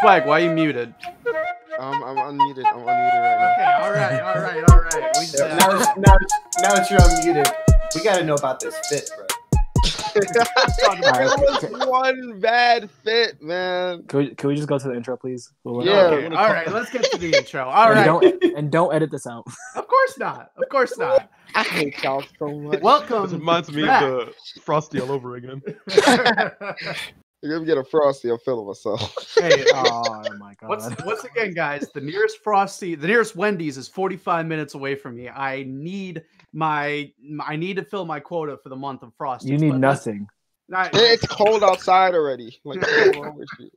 Swag, why are you muted? Um, I'm unmuted. I'm unmuted right now. Okay, all right, all right, all right. We just, Now, now, now that you're unmuted, we got to know about this fit, bro. talk. That was one bad fit, man. Can we, can we just go to the intro, please? We'll- Yeah. okay, all right, let's get to the intro. All and right, don't and don't edit this out. of course not, of course not. I hate y'all so much. Welcome. This reminds me back. of the Frosty all over again. Let me get a frosty. I'm feeling myself. hey, uh, Oh my god. Once, once again, guys, the nearest Frosty, the nearest Wendy's is 45 minutes away from me. I need my, I need to fill my quota for the month of frost. you need nothing. It's cold outside already. Like, what's wrong with you?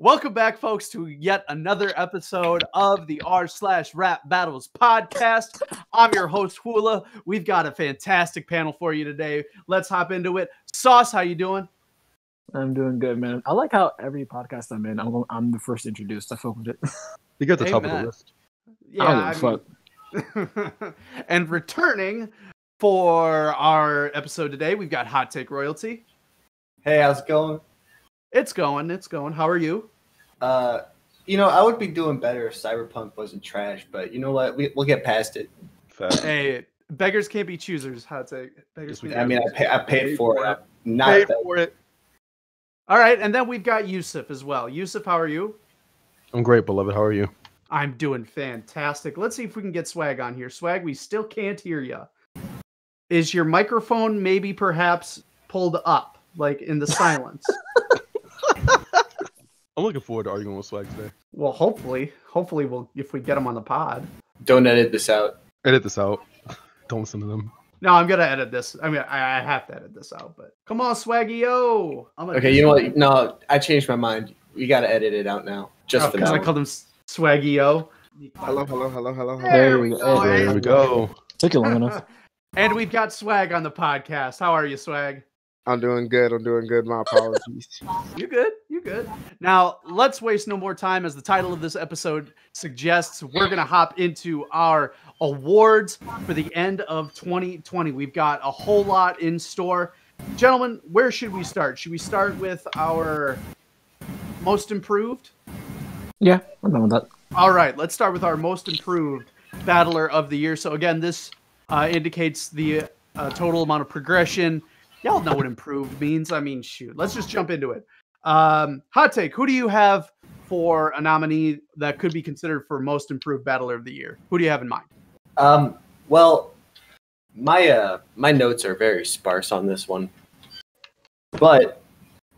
Welcome back, folks, to yet another episode of the R slash Rap Battles podcast. I'm your host Hula. We've got a fantastic panel for you today. Let's hop into it. Sauce, how you doing? I'm doing good, man. I like how every podcast I'm in, I'm, I'm the first introduced. I fuck with it. You got the top of the list. Yeah, I don't give a I mean- and returning for our episode today, we've got Hot Take Royalty. Hey, how's it going? It's going, it's going. How are you? Uh, you know, I would be doing better if Cyberpunk wasn't trash, but you know what? We, we'll get past it. Fat. Hey, beggars can't be choosers. Hot Take. Beggars Yes, we can't I mean, I, pay, I paid for it. Not Paid that- for it. All right, and then we've got Yusuf as well. Yusuf, how are you? I'm great, beloved. How are you? I'm doing fantastic. Let's see if we can get Swag on here. Swag, we still can't hear you. Is your microphone maybe perhaps pulled up, like in the silence? I'm looking forward to arguing with Swag today. well, hopefully, hopefully we'll if we get him on the pod. Don't edit this out. Edit this out. Don't listen to them. No, I'm gonna edit this. I mean, I, I have to edit this out. But come on, Swaggy, yo. I'm Okay, you know what? No, I changed my mind. We got to edit it out now. Just oh, for because that. I called him Swaggy, yo. Hello, hello, hello, hello, hello. There we go. Hey, There we go. Took you long enough. and we've got Swag on the podcast. How are you, Swag? I'm doing good. I'm doing good. My apologies. You good? You good? Now let's waste no more time. As the title of this episode suggests, we're gonna hop into our awards for the end of 2020. We've got a whole lot in store, gentlemen. Where should we start? Should we start with our most improved? Yeah, I'm done with that. All right, let's start with our most improved battler of the year. So again, this uh, indicates the uh, total amount of progression. Y'all know what improved means. I mean, shoot, let's just jump into it. Um, hot take: Who do you have for a nominee that could be considered for most improved battler of the year? Who do you have in mind? Um, well, my uh my notes are very sparse on this one, but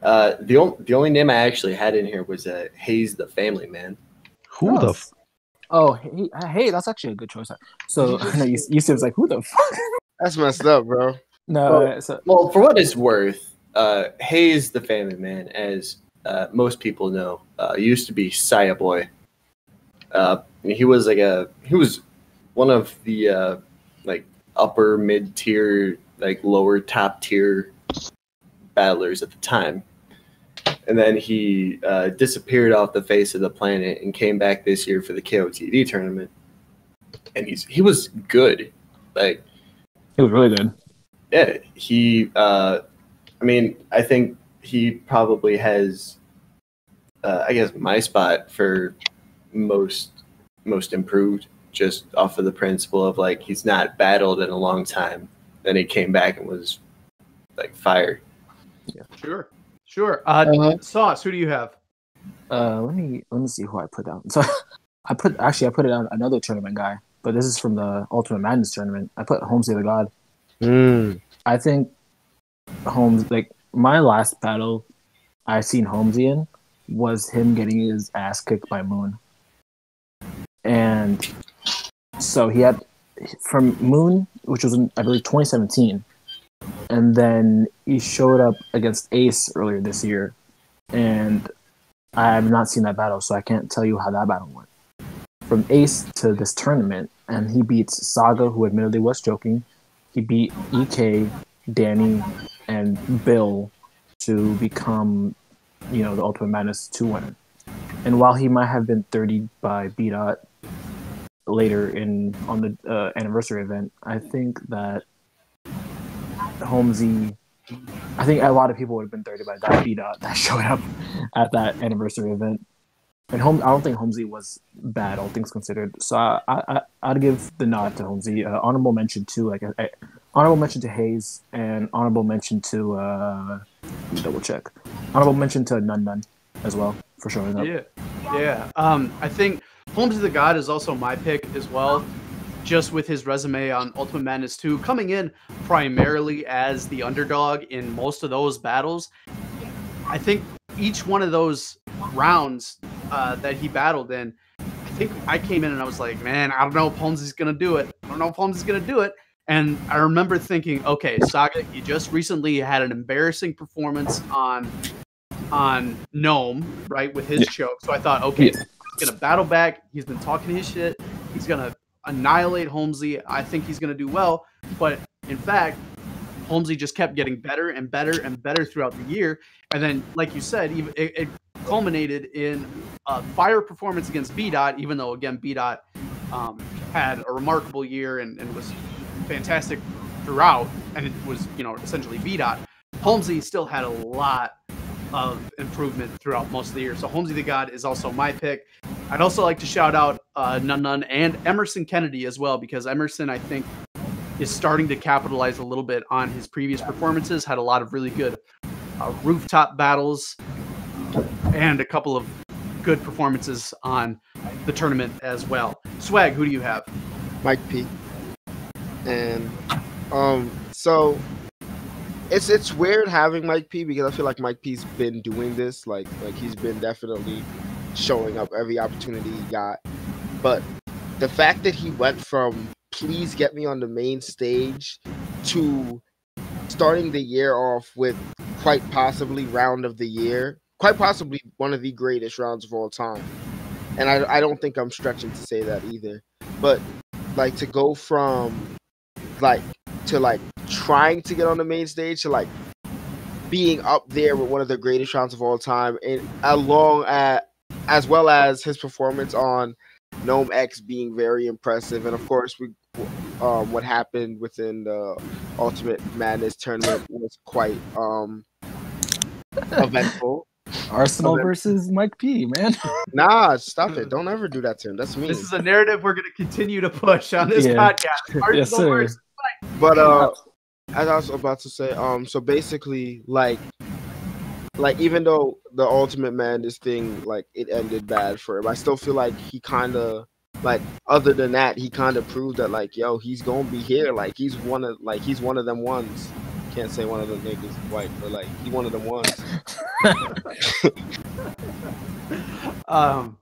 uh, the only the only name I actually had in here was uh, Hayes the Family Man. Who the? F- Oh, hey, uh, hey, that's actually a good choice. So I you, you said was like, who the fuck? That's messed up, bro. No, Well- uh, so, Well, for what it's worth, uh, Hayes the Family Man, as uh, most people know, uh, used to be Saya Boy. Uh, he was like a he was one of the uh, like upper mid tier, like lower top tier battlers at the time. And then he uh, disappeared off the face of the planet and came back this year for the KOTD tournament. And he's he was good, like he was really good. yeah, he. Uh, I mean, I think he probably has. Uh, I guess my spot for most most improved, just off of the principle of like he's not battled in a long time. Then he came back and was like fire. Yeah, Sure, sure. Uh, Uh-huh. Sauce, who do you have? Uh, let me let me see who I put down. So I put actually I put it on another tournament guy, but this is from the Ultimate Madness tournament. I put Holmes the God. Mm. I think Holmes like my last battle I seen Holmesy in was him getting his ass kicked by Moon. And so he had from Moon, which was in I believe 2017, and then he showed up against Ace earlier this year, and I have not seen that battle, so I can't tell you how that battle went. From Ace to this tournament, and he beats Saga, who admittedly was joking. He beat EK, Danny, and Bill to become, you know, the Ultimate Madness 2 winner. And while he might have been 30 by B dot later in on the uh, anniversary event, I think that Holmesy. I think a lot of people would have been 30 by that beat out that showed up at that anniversary event. And Holmes, I don't think Holmesy was bad, all things considered. So I, I, I'd give the nod to Holmesy. Uh, honorable mention to like, I, honorable mention to Hayes, and honorable mention to uh, double check. Honorable mention to Nun Nun as well for showing up. Yeah, yeah. Um, I think Holmes of the God is also my pick as well, just with his resume on Ultimate Madness 2, coming in primarily as the underdog in most of those battles. I think each one of those rounds uh, that he battled in, I think I came in and I was like, man, I don't know if Holmes is gonna do it. I don't know if Holmes is gonna do it. And I remember thinking, okay, Saga, you just recently had an embarrassing performance on on NOME, right, with his Yeah. choke. So I thought, okay, Yeah. he's gonna battle back. He's been talking his shit. He's gonna annihilate Holmesy. I think he's gonna do well. But in fact, Holmesy just kept getting better and better and better throughout the year. And then, like you said, it, it culminated in a fire performance against B Dot, even though again B Dot um, had a remarkable year and, and was fantastic throughout, and it was you know essentially B Dot. Holmesy still had a lot of improvement throughout most of the year. So Holmesy the God is also my pick. I'd also like to shout out uh, Nun Nun and Emerson Kennedy as well because Emerson I think is starting to capitalize a little bit on his previous performances. Had a lot of really good uh, rooftop battles and a couple of good performances on the tournament as well. Swag, who do you have? Mike P. And um, so it's it's weird having Mike P because I feel like Mike P's been doing this, like like he's been definitely showing up every opportunity he got. But the fact that he went from please get me on the main stage to starting the year off with quite possibly round of the year, quite possibly one of the greatest rounds of all time. And I, I don't think I'm stretching to say that either. But like to go from like to like trying to get on the main stage to like being up there with one of the greatest rounds of all time and along at as well as his performance on NOME X being very impressive and of course we um what happened within the Ultimate Madness tournament was quite um eventful. Arsenal Okay. versus Mike P, man. Nah, stop it. Don't ever do that to him. That's me. This is a narrative we're going to continue to push on this Yeah. podcast. Arsenal yes, sir. versus- But uh, as I was about to say, um, so basically, like, like even though the Ultimate Man, this thing, like, it ended bad for him, I still feel like he kind of, like, other than that, he kind of proved that, like, yo, he's gonna be here. Like, he's one of, like, he's one of them ones. Can't say one of them niggas white, but like, he one of them ones. um,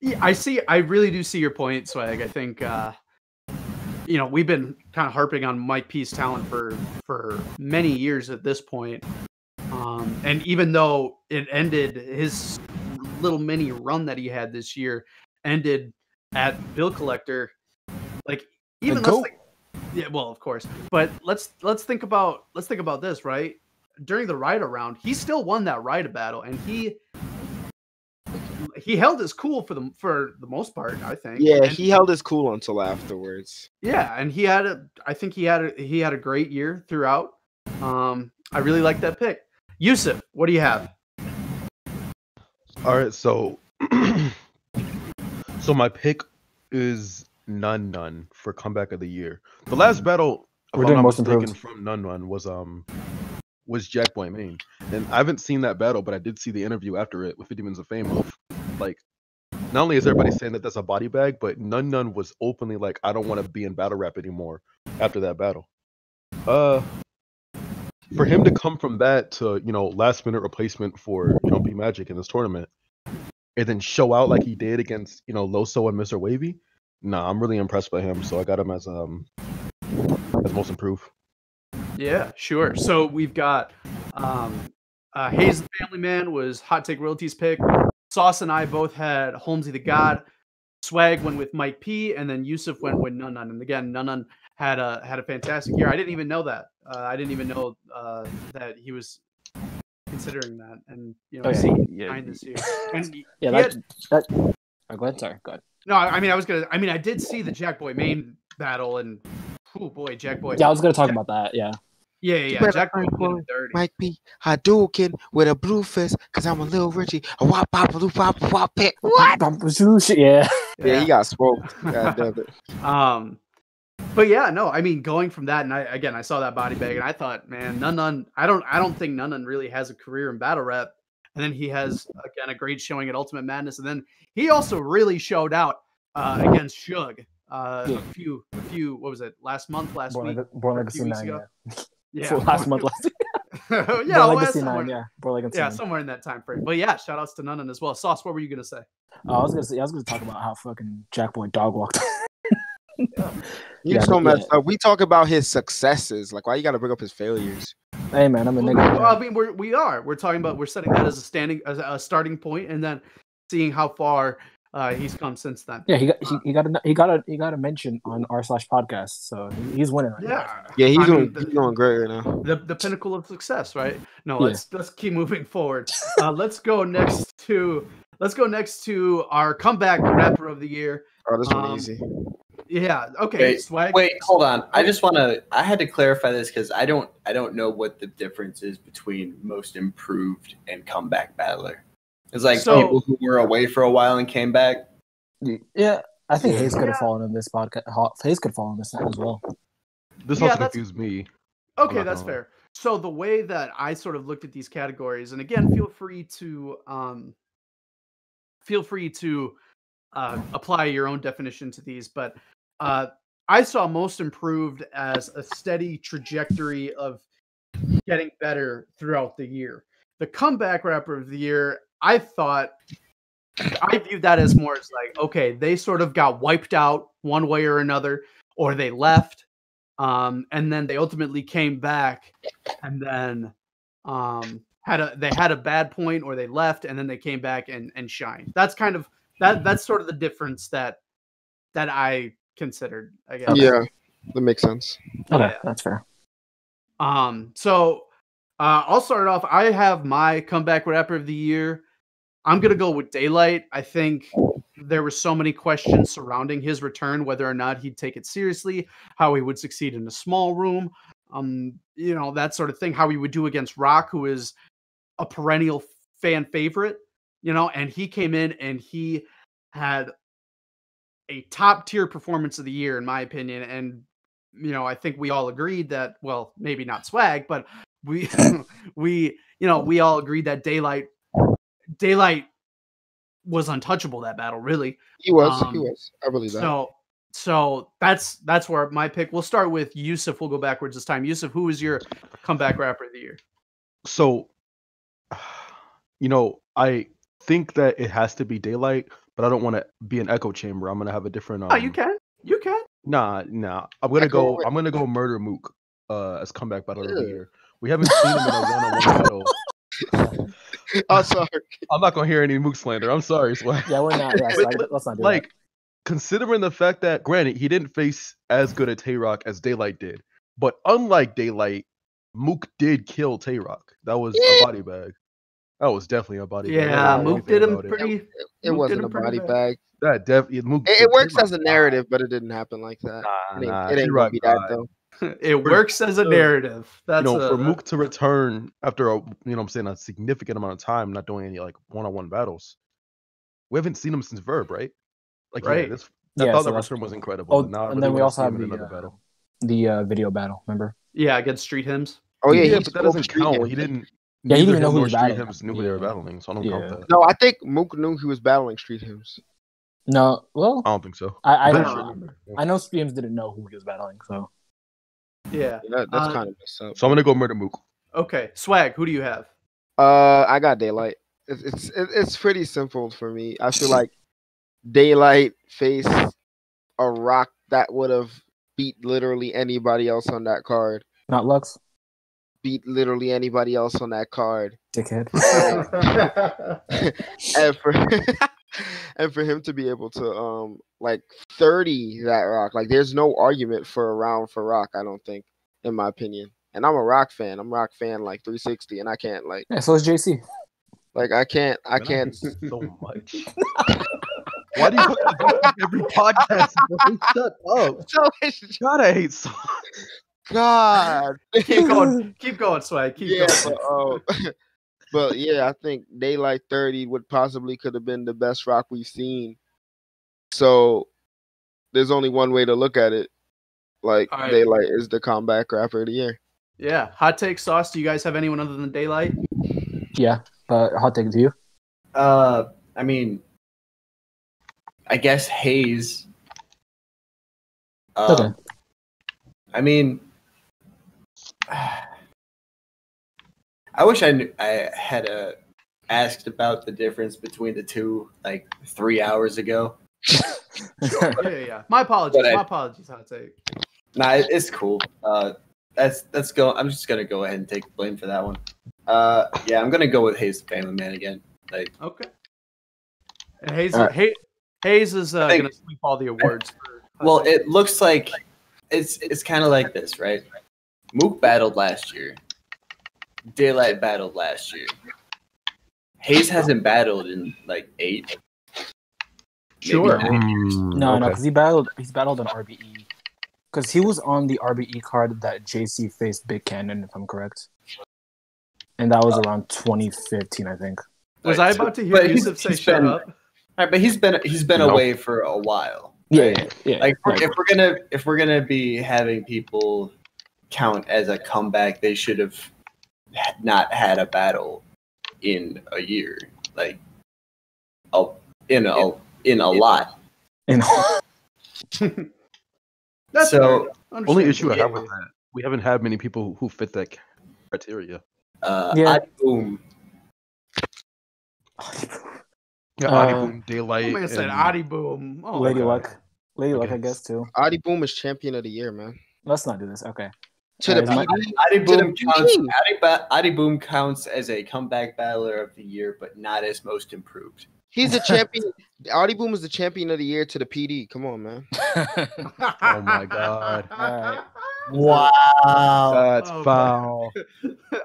yeah, I see. I really do see your point, Swag. I think uh, you know we've been kind of harping on Mike P's talent for for many years at this point. Um, and even though it ended, his little mini run that he had this year ended at Bill Collector. Like even let's think, yeah, well, of course, but let's let's think about let's think about this, right? During the ride around, he still won that ride a battle, and he he held his cool for the for the most part, I think. Yeah, And- he held his cool until afterwards. yeah, and he had a I think he had a he had a great year throughout. Um, I really like that pick. Yusuf, what do you have? All right, so so my pick is Nun Nun for comeback of the year. The last battle, We're I'm doing not most mistaken, improved. from Nun Nun was um was Jack Boy Main, and I haven't seen that battle, but I did see the interview after it with 50 Minutes of Fame of like. Not only is everybody saying that that's a body bag, but Nun Nun was openly like, "I don't want to be in battle rap anymore." After that battle, uh, for him to come from that to you know last minute replacement for you know B Magic in this tournament, and then show out like he did against you know Loso and Mr. Wavy, nah, I'm really impressed by him. So I got him as um as most improved. Yeah, sure. So we've got um, uh, Hayes the Family Man was Hot Take Royalty's pick. Sauce and I both had Holmesy the God. Swag went with Mike P, and then Yusuf went with Nun Nun. And again, Nun Nun had a had a fantastic year. I didn't even know that. Uh, I didn't even know uh, that he was considering that. And you know, Oh, yeah, seeing yeah, behind the scenes. And Yeah, that, had- that. Oh, go ahead. Sorry. Go ahead. no, I I mean, I was gonna. I mean, I did see the Jack Boy main battle, and oh boy, Jack Boy. Yeah, I was gonna talk about that. Yeah. Yeah, yeah, yeah. better Jack Boy find did Chloe. it dirty. Mike P. Hadouken with a blue fist, cause I'm a little Richie. A wop pop a wop wop pit. What? Yeah. Yeah, he got smoked. God damn it. Um, but yeah, no, I mean, going from that, and I again, I saw that body bag, and I thought, man, none, none, I don't, I don't think Nun Nun really has a career in battle rap. And then he has again a great showing at Ultimate Madness, and then he also really showed out uh, against Shug. Uh, Yeah. a few, a few. What was it? Last month, last Born, week? Leg- Born or a Legacy few weeks 9. ago. Yeah. Yeah, So last month, last yeah, Born well, Legacy somewhere- 9. Yeah. Legacy yeah, 9. somewhere in that time frame. But yeah, shout outs to Nun Nun as well. Sauce, what were you gonna say? Oh, I was gonna say, I was gonna talk about how fucking Jack Boy dog walked. You Yeah, so but messed up. We talk about his successes. Like, why you gotta bring up his failures? hey man, I'm a nigga. well, I mean, we're we are. We're talking about we're setting that as a standing as a starting point, and then seeing how far uh, he's come since then. Yeah, he got he, he got a he got a he got a mention on r slash podcast, so he's winning right now. Yeah, Yeah, he's I doing mean, the- he's doing great right now. the the pinnacle of success, right? No, let's let's keep moving forward. Uh, let's go next to let's go next to our comeback rapper of the year. Oh, this one Um, easy. Yeah, okay, Wait, swag. Wait, hold on. I just want to. I had to clarify this because I don't. I don't know what the difference is between most improved and comeback battler. It's like So- people who were away for a while and came back. Yeah, I think Hayes could Yeah. have fallen in this podcast. Ha- Hayes could fall in this as well. This Yeah, also that's- confused me. Okay, that's gonna fair. So the way that I sort of looked at these categories, and again, feel free to um, feel free to uh, apply your own definition to these, but uh, I saw most improved as a steady trajectory of getting better throughout the year. The comeback rapper of the year, I thought I viewed that as more as like, okay, they sort of got wiped out one way or another, or they left um, and then they ultimately came back and then um, had a they had a bad point or they left and then they came back and and shined. That's kind of that that's sort of the difference that that I considered. I guess. Yeah, that makes sense. Okay, Yeah. that's fair. Um. So uh, I'll start off. I have my comeback rapper of the year. I'm gonna go with Daylight. I think there were so many questions surrounding his return, whether or not he'd take it seriously, how he would succeed in a small room, um, you know, that sort of thing, how he would do against Rock, who is a perennial fan favorite, you know, and he came in and he had a top tier performance of the year, in my opinion. And, you know, I think we all agreed that, well, maybe not swag, but we, we, you know, we all agreed that Daylight, Daylight was untouchable that battle, really. He was. he Um, was. I believe that. So, so that's that's where my pick. We'll start with Yusuf. We'll go backwards this time. Yusuf, who is your comeback rapper of the year? So, you know, I think that it has to be daylight, but I don't want to be an echo chamber. I'm gonna have a different. Um, oh, you can, you can. Nah, nah. I'm gonna Echo go. what? I'm gonna go murder Mook uh, as comeback battler of the Ew. year. We haven't seen him in a one-on-one battle. oh, sorry. I'm not gonna hear any Mook slander. I'm sorry, Swag. Yeah, we're not. Yeah, But, sorry, let's not do like considering the fact that granted he didn't face as good a Tay Roc as Daylight did, but unlike Daylight, Mook did kill Tay Roc. That was Yeah. a body bag. That was definitely a body bag. Yeah, Mook did him about it. pretty. It wasn't a body bad. bag. That def yeah, Mook. It, it Tay works Rock as a died. narrative, but it didn't happen like that. Nah, It ain't, nah, it ain't gonna Tay-Roc be that died. though. It works as a narrative. That's you know, a, for Mook to return after a you know what I'm saying a significant amount of time not doing any like one-on-one battles. We haven't seen him since Verb, right? Like yeah, Right. this I Yeah, thought so that that's- return was incredible. Oh, and, now and really then we also have the, another uh, battle. the uh, video battle. Remember? yeah against Street Hymns. Oh yeah, yeah, he but that doesn't count. Hymns. He didn't. Yeah, he didn't know who was Street battling. Hymns knew who they were battling, so I don't Yeah. count that. No, I think Mook knew he was battling Street Hymns. No, well, I don't think so. I I, I don't don't know. remember. I know Streams didn't know who he was battling, so Yeah. Yeah, that, that's Uh, kind of messed up. So I'm gonna go murder Mook. Okay. Swag. Who do you have? Uh, I got Daylight. It's it's it's pretty simple for me. I feel like Daylight faced a rock that would have beat literally anybody else on that card. not Lux, Beat literally anybody else on that card. dickhead. and for and for him to be able to um like 30 that rock like there's no argument for a round for rock i don't think in my opinion and i'm a rock fan i'm a rock fan like 360 and i can't like Yeah, so is JC. like i can't i Man, can't hate so much. Why do you put that every podcast? bro? Shut up. so it's God, I hate so. god. Keep going. Keep going, Swag. Keep yeah, going. but, uh, but yeah, I think Daylight 30 would possibly could have been the best rock we've seen. So there's only one way to look at it. Like All right. Daylight is the comeback rapper of the year. Yeah. Hot take sauce. Do you guys have anyone other than Daylight? Yeah, but hot take to you. Uh, I mean, I guess Hayes. Um, Okay. I mean, I wish I knew, I had uh, asked about the difference between the two like three hours ago. Yeah, yeah. My apologies. But I- My apologies. Hot take. Nah, it- it's cool. Uh, that's that's go. I'm just gonna go ahead and take blame for that one. Uh, yeah, I'm gonna go with Hayes the Family Man again. Like, Okay. And Hayes, right. Hay- Hayes is uh, think- going to sweep all the awards. For well, it looks like it's it's kind of like this, right? Mook battled last year. Daylight battled last year. Hayes hasn't battled in like eight. Sure. Mm, No, no, because he battled. He's battled on RBE. Because he was on the RBE card that JC faced Big Cannon, if I'm correct. And that was around 2015, I think. was Right, I so- about to hear but he's- Yusuf say he's "shut been- up"? All right, but he's been he's been No. away for a while. Yeah, yeah, yeah. Like right. if we're gonna if we're gonna be having people count as a comeback, they should have not had a battle in a year. Like, a, in a in a lot. And- That's So. Only Understandable. issue I have with that, we haven't had many people who, who fit that criteria. Uh, Yeah. Adi Boom. Yeah, Uh, Adi Boom, Daylight. Man said Adi Boom. Oh Lady God. Luck. Lady Luck, I guess. guess, too. Adi Boom is champion of the year, man. Let's not do this. Okay. To the Uh, PD, Adi To Boom the counts. team. Adi, Boom counts as a comeback battler of the year, but not as most improved. he's a champion. Adi Boom is the champion of the year to the PD. Come on, man. Oh my God. Alright. Wow. That's Oh, foul.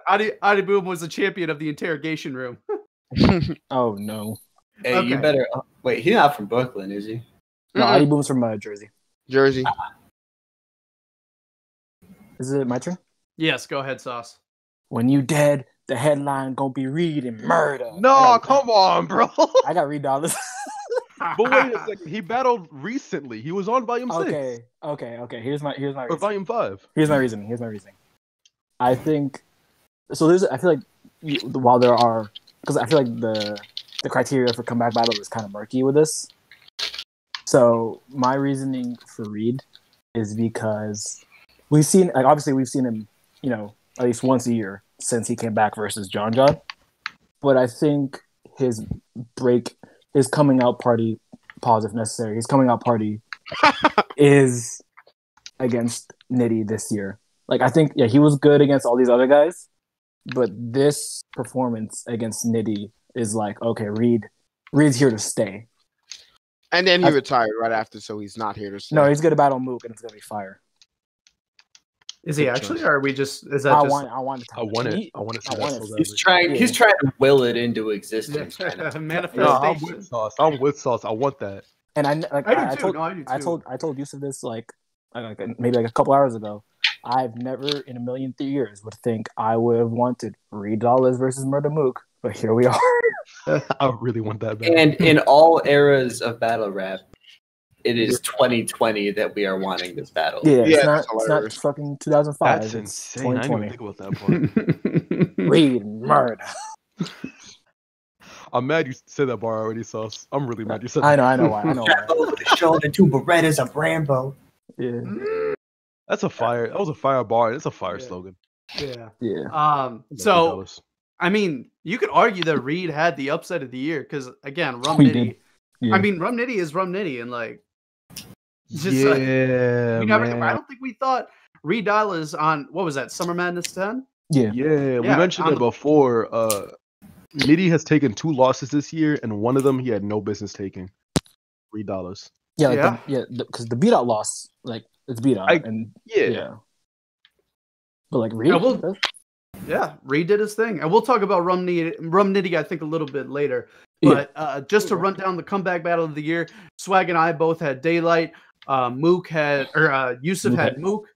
Adi, Adi Boom was the champion of the interrogation room. oh, no. Hey, you better uh, wait. He's not from Brooklyn, is he? No, Mm-mm. Adi Boom's from uh, Jersey. Jersey. Is it my turn? Yes, go ahead, Sauce. When you dead, the headline gonna be reading murder. No, I got, come on, bro. I got read dollars. but wait a second. He battled recently. He was on volume six okay, okay, okay. Here's my here's my or volume five. Here's my reasoning. Here's my reasoning. I think so. There's. I feel like while there are, because I feel like the the criteria for comeback battle is kind of murky with this. So my reasoning for Reed is because we've seen, like, obviously we've seen him, you know, at least once a year since he came back versus John John. But I think his break, his coming out party, pause if necessary, his coming out party is against Nitty this year. Like I think yeah, he was good against all these other guys, but this performance against Nitty is like okay, Reed, Reed's here to stay. And then he I- retired right after, so he's not here to stay. No, he's gonna battle Mook and it's gonna be fire. Is he actually, choice. or are we just? Is that I just? want, I want, I want it. I want to see I want it. He's trying. He's trying to will it into existence. kind. Manifestation. No, I'm with sauce. I'm with sauce. I want that. and I like I do I, I told no, I. I told I told Yusuf this like like maybe like a couple hours ago. I've never in a million years would think I would have wanted Reed Dollaz versus Murder Mook, but here we are. I really want that bad. And in all eras of battle rap, it is 2020 that we are wanting this battle. Yeah, Yeah, it's not it's not fucking 2005. That's it's insane. I didn't even think about that part. Reed Murder. I'm mad you said that bar already, sauce. I'm really mad you said I that. know, I know why. I know why. The shoulder, two Berettas of Rambo. Yeah, That's a fire. That was a fire bar. It's a fire Yeah. slogan. yeah. yeah. Um. So I mean, you could argue that Reed had the upset of the year because again, Rum Nitty. Yeah. I mean, Rum Nitty is Rum Nitty, and like, just yeah, like, we never. man. I don't think we thought Reed Dollaz on what was that Summer Madness ten. yeah. Yeah, we mentioned I'm- it before. Uh, Nitty has taken two losses this year, and one of them he had no business taking. Three dollars. Yeah, like Yeah. The, yeah, because the, beat out loss, like it's beat out, I- and Yeah. yeah. But like Reed, Yeah, well- that's- Yeah, Reed did his thing, and we'll talk about Rum Nitty, Rum Nitty I think a little bit later. Yeah. But uh, just to run down the comeback battle of the year, Swag and I both had Daylight. Uh, Mook had or uh, Yusuf Mook had had- Mook.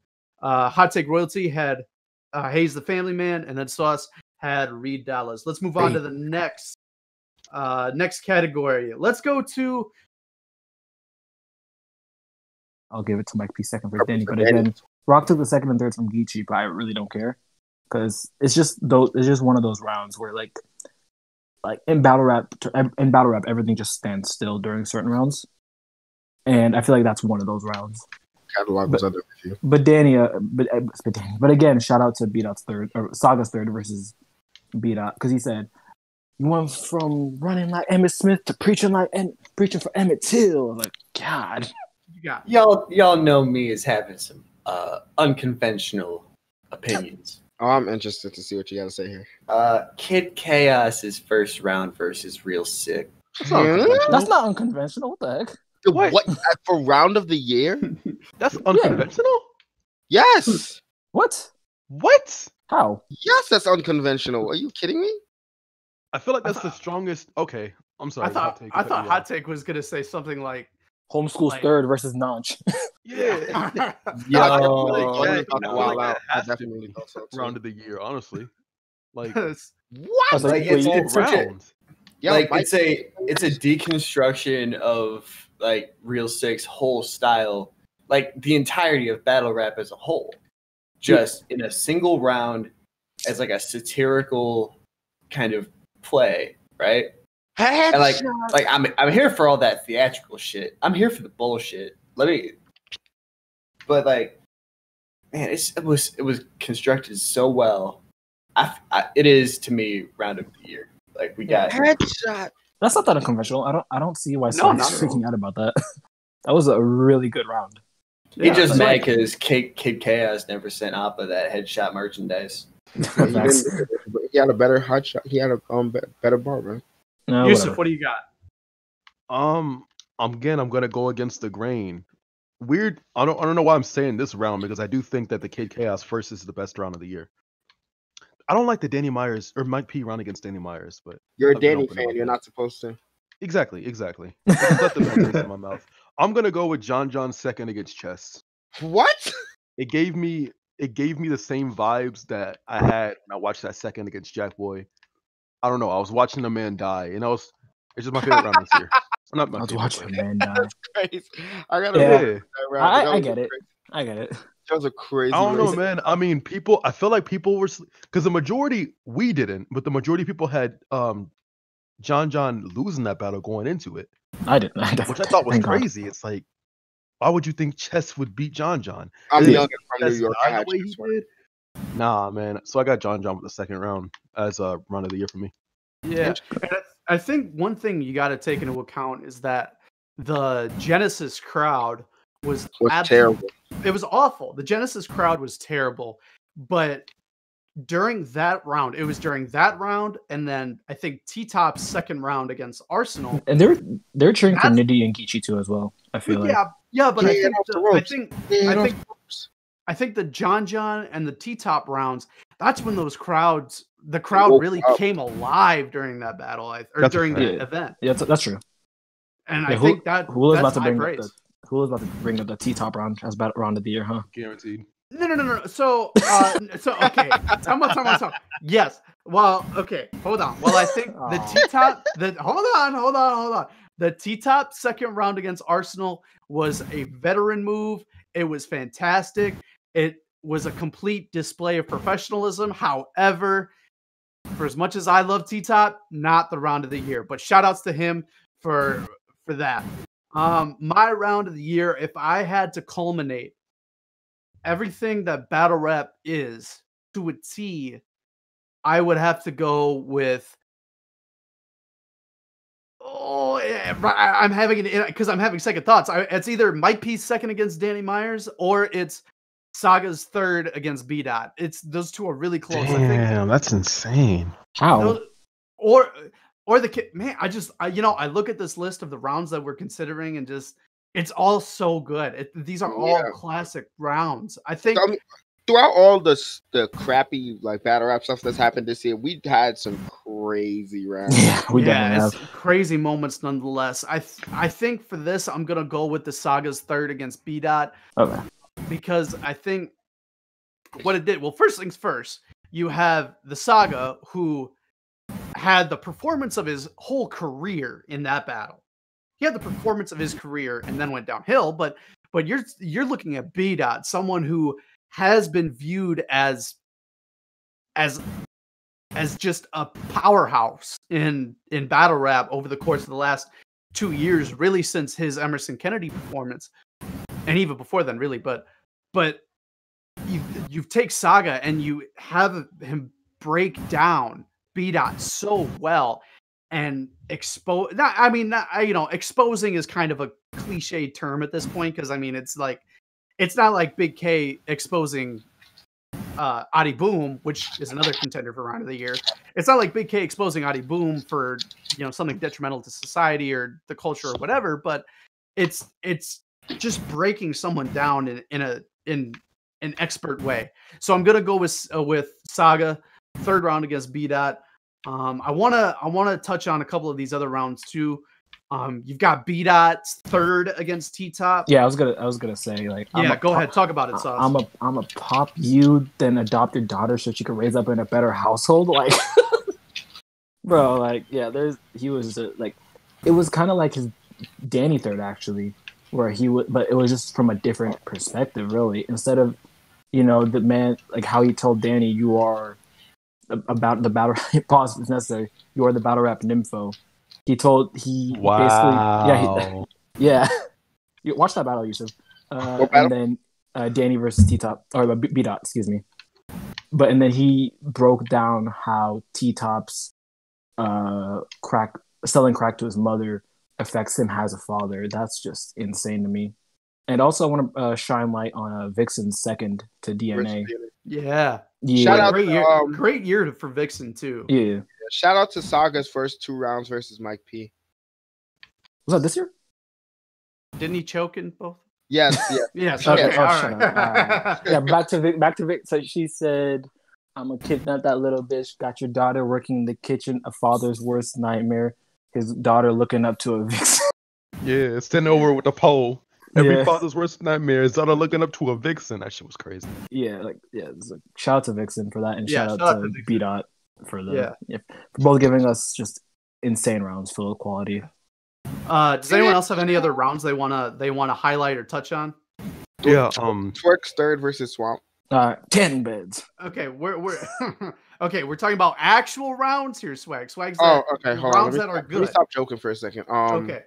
Uh, Hot Take Royalty had uh, Hayes the Family Man, and then Sauce had Reed Dollaz. Let's move on to the next uh, next category. Let's go to I'll give it to Mike P second for Danny, but again, Rock took the second and third from Geechi, but I really don't care because it's just those. It's just one of those rounds where like, like in battle rap, in battle rap, everything just stands still during certain rounds, and I feel like that's one of those rounds. Catalog was under review. But Danny, uh, but uh, but, Danny, but again, shout out to B Dot's third or Saga's third versus B Dot because he said you went from running like Emmitt Smith to preaching like and preaching for Emmett Till. Like, God, you got Y'all, y'all know me as having some uh, unconventional opinions. Oh, I'm interested to see what you got to say here. Uh, Kid Chaos's first round versus Real Sikh. That's not unconventional. that's not unconventional. What the heck? The What? What? uh, for round of the year? That's unconventional. Yes. What? What? How? Yes, that's unconventional. Are you kidding me? I feel like I that's the strongest. Okay, I'm sorry. I thought hot take, I thought Hot. Take was gonna say something like Homeschool's Like- third versus Notch. Yeah, Yo, I definitely thought that- he was about to I feel wild like I definitely thought so too. round of the year, honestly. Like What? Like, Like, wait, it's- you- it's such a- rounds. Yeah, like Mike- it's a it's a deconstruction of like Real Six whole style, like the entirety of battle rap as a whole, just in a single round as like a satirical kind of play, right? And like like I'm I'm here for all that theatrical shit. I'm here for the bullshit. Let me but like man, it's it was it was constructed so well. I, I it is to me round of the year. Like we got headshot. That's not that unconventional. I don't. I don't see why No, someone's not at all. freaking out about that. that was a really good round. He Yeah, just it's mad like- because Kid, Kid Chaos never sent Appa that headshot merchandise. He, That's- he had a better hot shot. He had a um better bar, man. no, Yusuf, whatever. what do you got? Um, I'm again, I'm gonna go against the grain. Weird. I don't. I don't know why I'm saying this round because I do think that the Kid Chaos first is the best round of the year. I don't like the Danny Myers or Mike P round against Danny Myers, but You're a I've Danny fan. You're not supposed to. exactly, exactly. Let the in my mouth. I'm gonna go with John John second against Chess. What? It gave me it gave me the same vibes that I had when I watched that second against Jack Boy. I don't know. I was watching a man die, and I was. It's just my favorite round this year. Or Not my I was watching but- a man die. That's Crazy. I gotta Yeah. that round. I- I get it. crazy- I get it. That was a crazy. I don't know, race. man. I mean, people. I feel like people were because the majority we didn't, but the majority of people had um John John losing that battle going into it, I didn't. I which I thought was thank God. crazy. It's like, why would you think Chess would beat John John? I'm Yeah. young and from New York. I died had the way he did. Nah, man. So I got John John with the second round as a run of the year for me. Yeah, I, I think one thing you got to take into account is that the Genesis crowd was Was abs- terrible. It was awful. The Genesis crowd was terrible, but during that round, it was during that round, and then I think T Top's second round against Arsenal. And they're they're cheering for That's- Nitty and Geechi too as well. I feel like. yeah, yeah, but I think off the the, I think Yeah, I think I think the John John and the T Top rounds. That's when those crowds, the crowd woke really up. came alive during that battle, I- or That's during the Yeah. event. Yeah, that's, that's true. And Yeah, I who- think that Who was about to bring the Who was about to bring up the T top round as battle round of the year, huh? Guaranteed. No, no, no, no. So, uh, n- so okay. Time out, time out, time out. Yes. Well, okay. Hold on. Well, I think the T top. The hold on, hold on, hold on. The T top second round against Arsenal was a veteran move. It was fantastic. It was a complete display of professionalism. However, for as much as I love T top, not the round of the year. But shout outs to him for for that. Um, my round of the year, if I had to culminate everything that battle rap is to a T, I would have to go with. Oh, I- I'm having it because I'm having second thoughts. I, it's either Mike P's second against Danny Myers or it's Saga's third against B Dot. It's those two are really close. I think Damn, that's insane. How? those- or or the kid man i just I, you know i look at this list of the rounds that we're considering and just it's all so good it, these are all Yeah. classic rounds i think I throughout all the the crappy like battle rap stuff that's happened this year, we had some crazy rounds. yeah, we yeah, definitely it's have. crazy moments nonetheless. I th- I think for this, I'm gonna go with the Saga's third against B Dot Okay. because I think what it did. Well, first things first, you have the Saga who had the performance of his whole career in that battle. He had the performance of his mm-hmm. career and then went downhill, but but you're you're looking at B dot, someone who has been viewed as as as just a powerhouse in in battle rap over the course of the last two years, really since his Emerson Kennedy performance, and even before then, really. But but you you take Saga and you have him break down B dot so well and expose. I mean, not, you know, exposing is kind of a cliche term at this point because I mean, it's like it's not like Big K exposing uh, Adi Boom, which is another contender for round of the year. It's not like Big K exposing Adi Boom for you know something detrimental to society or the culture or whatever, but it's it's just breaking someone down in, in a in an expert way. So I'm gonna go with uh, with Saga third round against B Dot. Um, I wanna I wanna touch on a couple of these other rounds too. Um, you've got B Dot's third against T Top. Yeah, I was gonna I was gonna say like I'm yeah. Go pop- ahead, talk about it, Sauce. I'm a I'm a pop you then adopt your daughter so she can raise up in a better household. Like, bro, like yeah, there's he was uh, like, it was kind of like his Danny third actually, where he would, but it was just from a different perspective, really. Instead of, you know, the man like how he told Danny, you are about the battle pause if necessary. You are the battle rap nympho. He told he basically yeah he, yeah. You watch that battle, Yusuf. Uh, battle? and then uh, Danny versus T Top or B Dot, excuse me. But and then he broke down how T Top's uh, crack selling crack to his mother affects him as a father. That's just insane to me. And also, I want to uh, shine light on uh, Vixen's second to DNA. yeah. Yeah, Shout out great to, year. um, great year for Vixen too. yeah. Shout out to Saga's first two rounds versus Mike P. Was that this year? Didn't he choke in both? Yes, yeah. Yes. Okay, Okay. oh, all shut right. yeah, back to Vic. Back to Vic. So she said, "I'm gonna kidnap that little bitch. Got your daughter working in the kitchen. A father's worst nightmare. His daughter looking up to a vixen. Yeah, sitting over with the pole. Every Yeah. father's worst nightmare is Zara looking up to a vixen. That shit was crazy. yeah, like yeah. like, shout out to Vixen for that, and Yeah, shout, shout out out to to Vixen. B Dot for the Yeah. yeah. for both giving us just insane rounds full of quality. Uh, does anyone else have any other rounds they wanna they wanna highlight or touch on? Yeah, um, Twerk's third versus Swamp. Uh, tanning beds. Okay, we're we're okay. We're talking about actual rounds here, Swag. Swag's Oh, okay. Hold on. rounds Let me, that are good. let me stop joking for a second. Um, okay.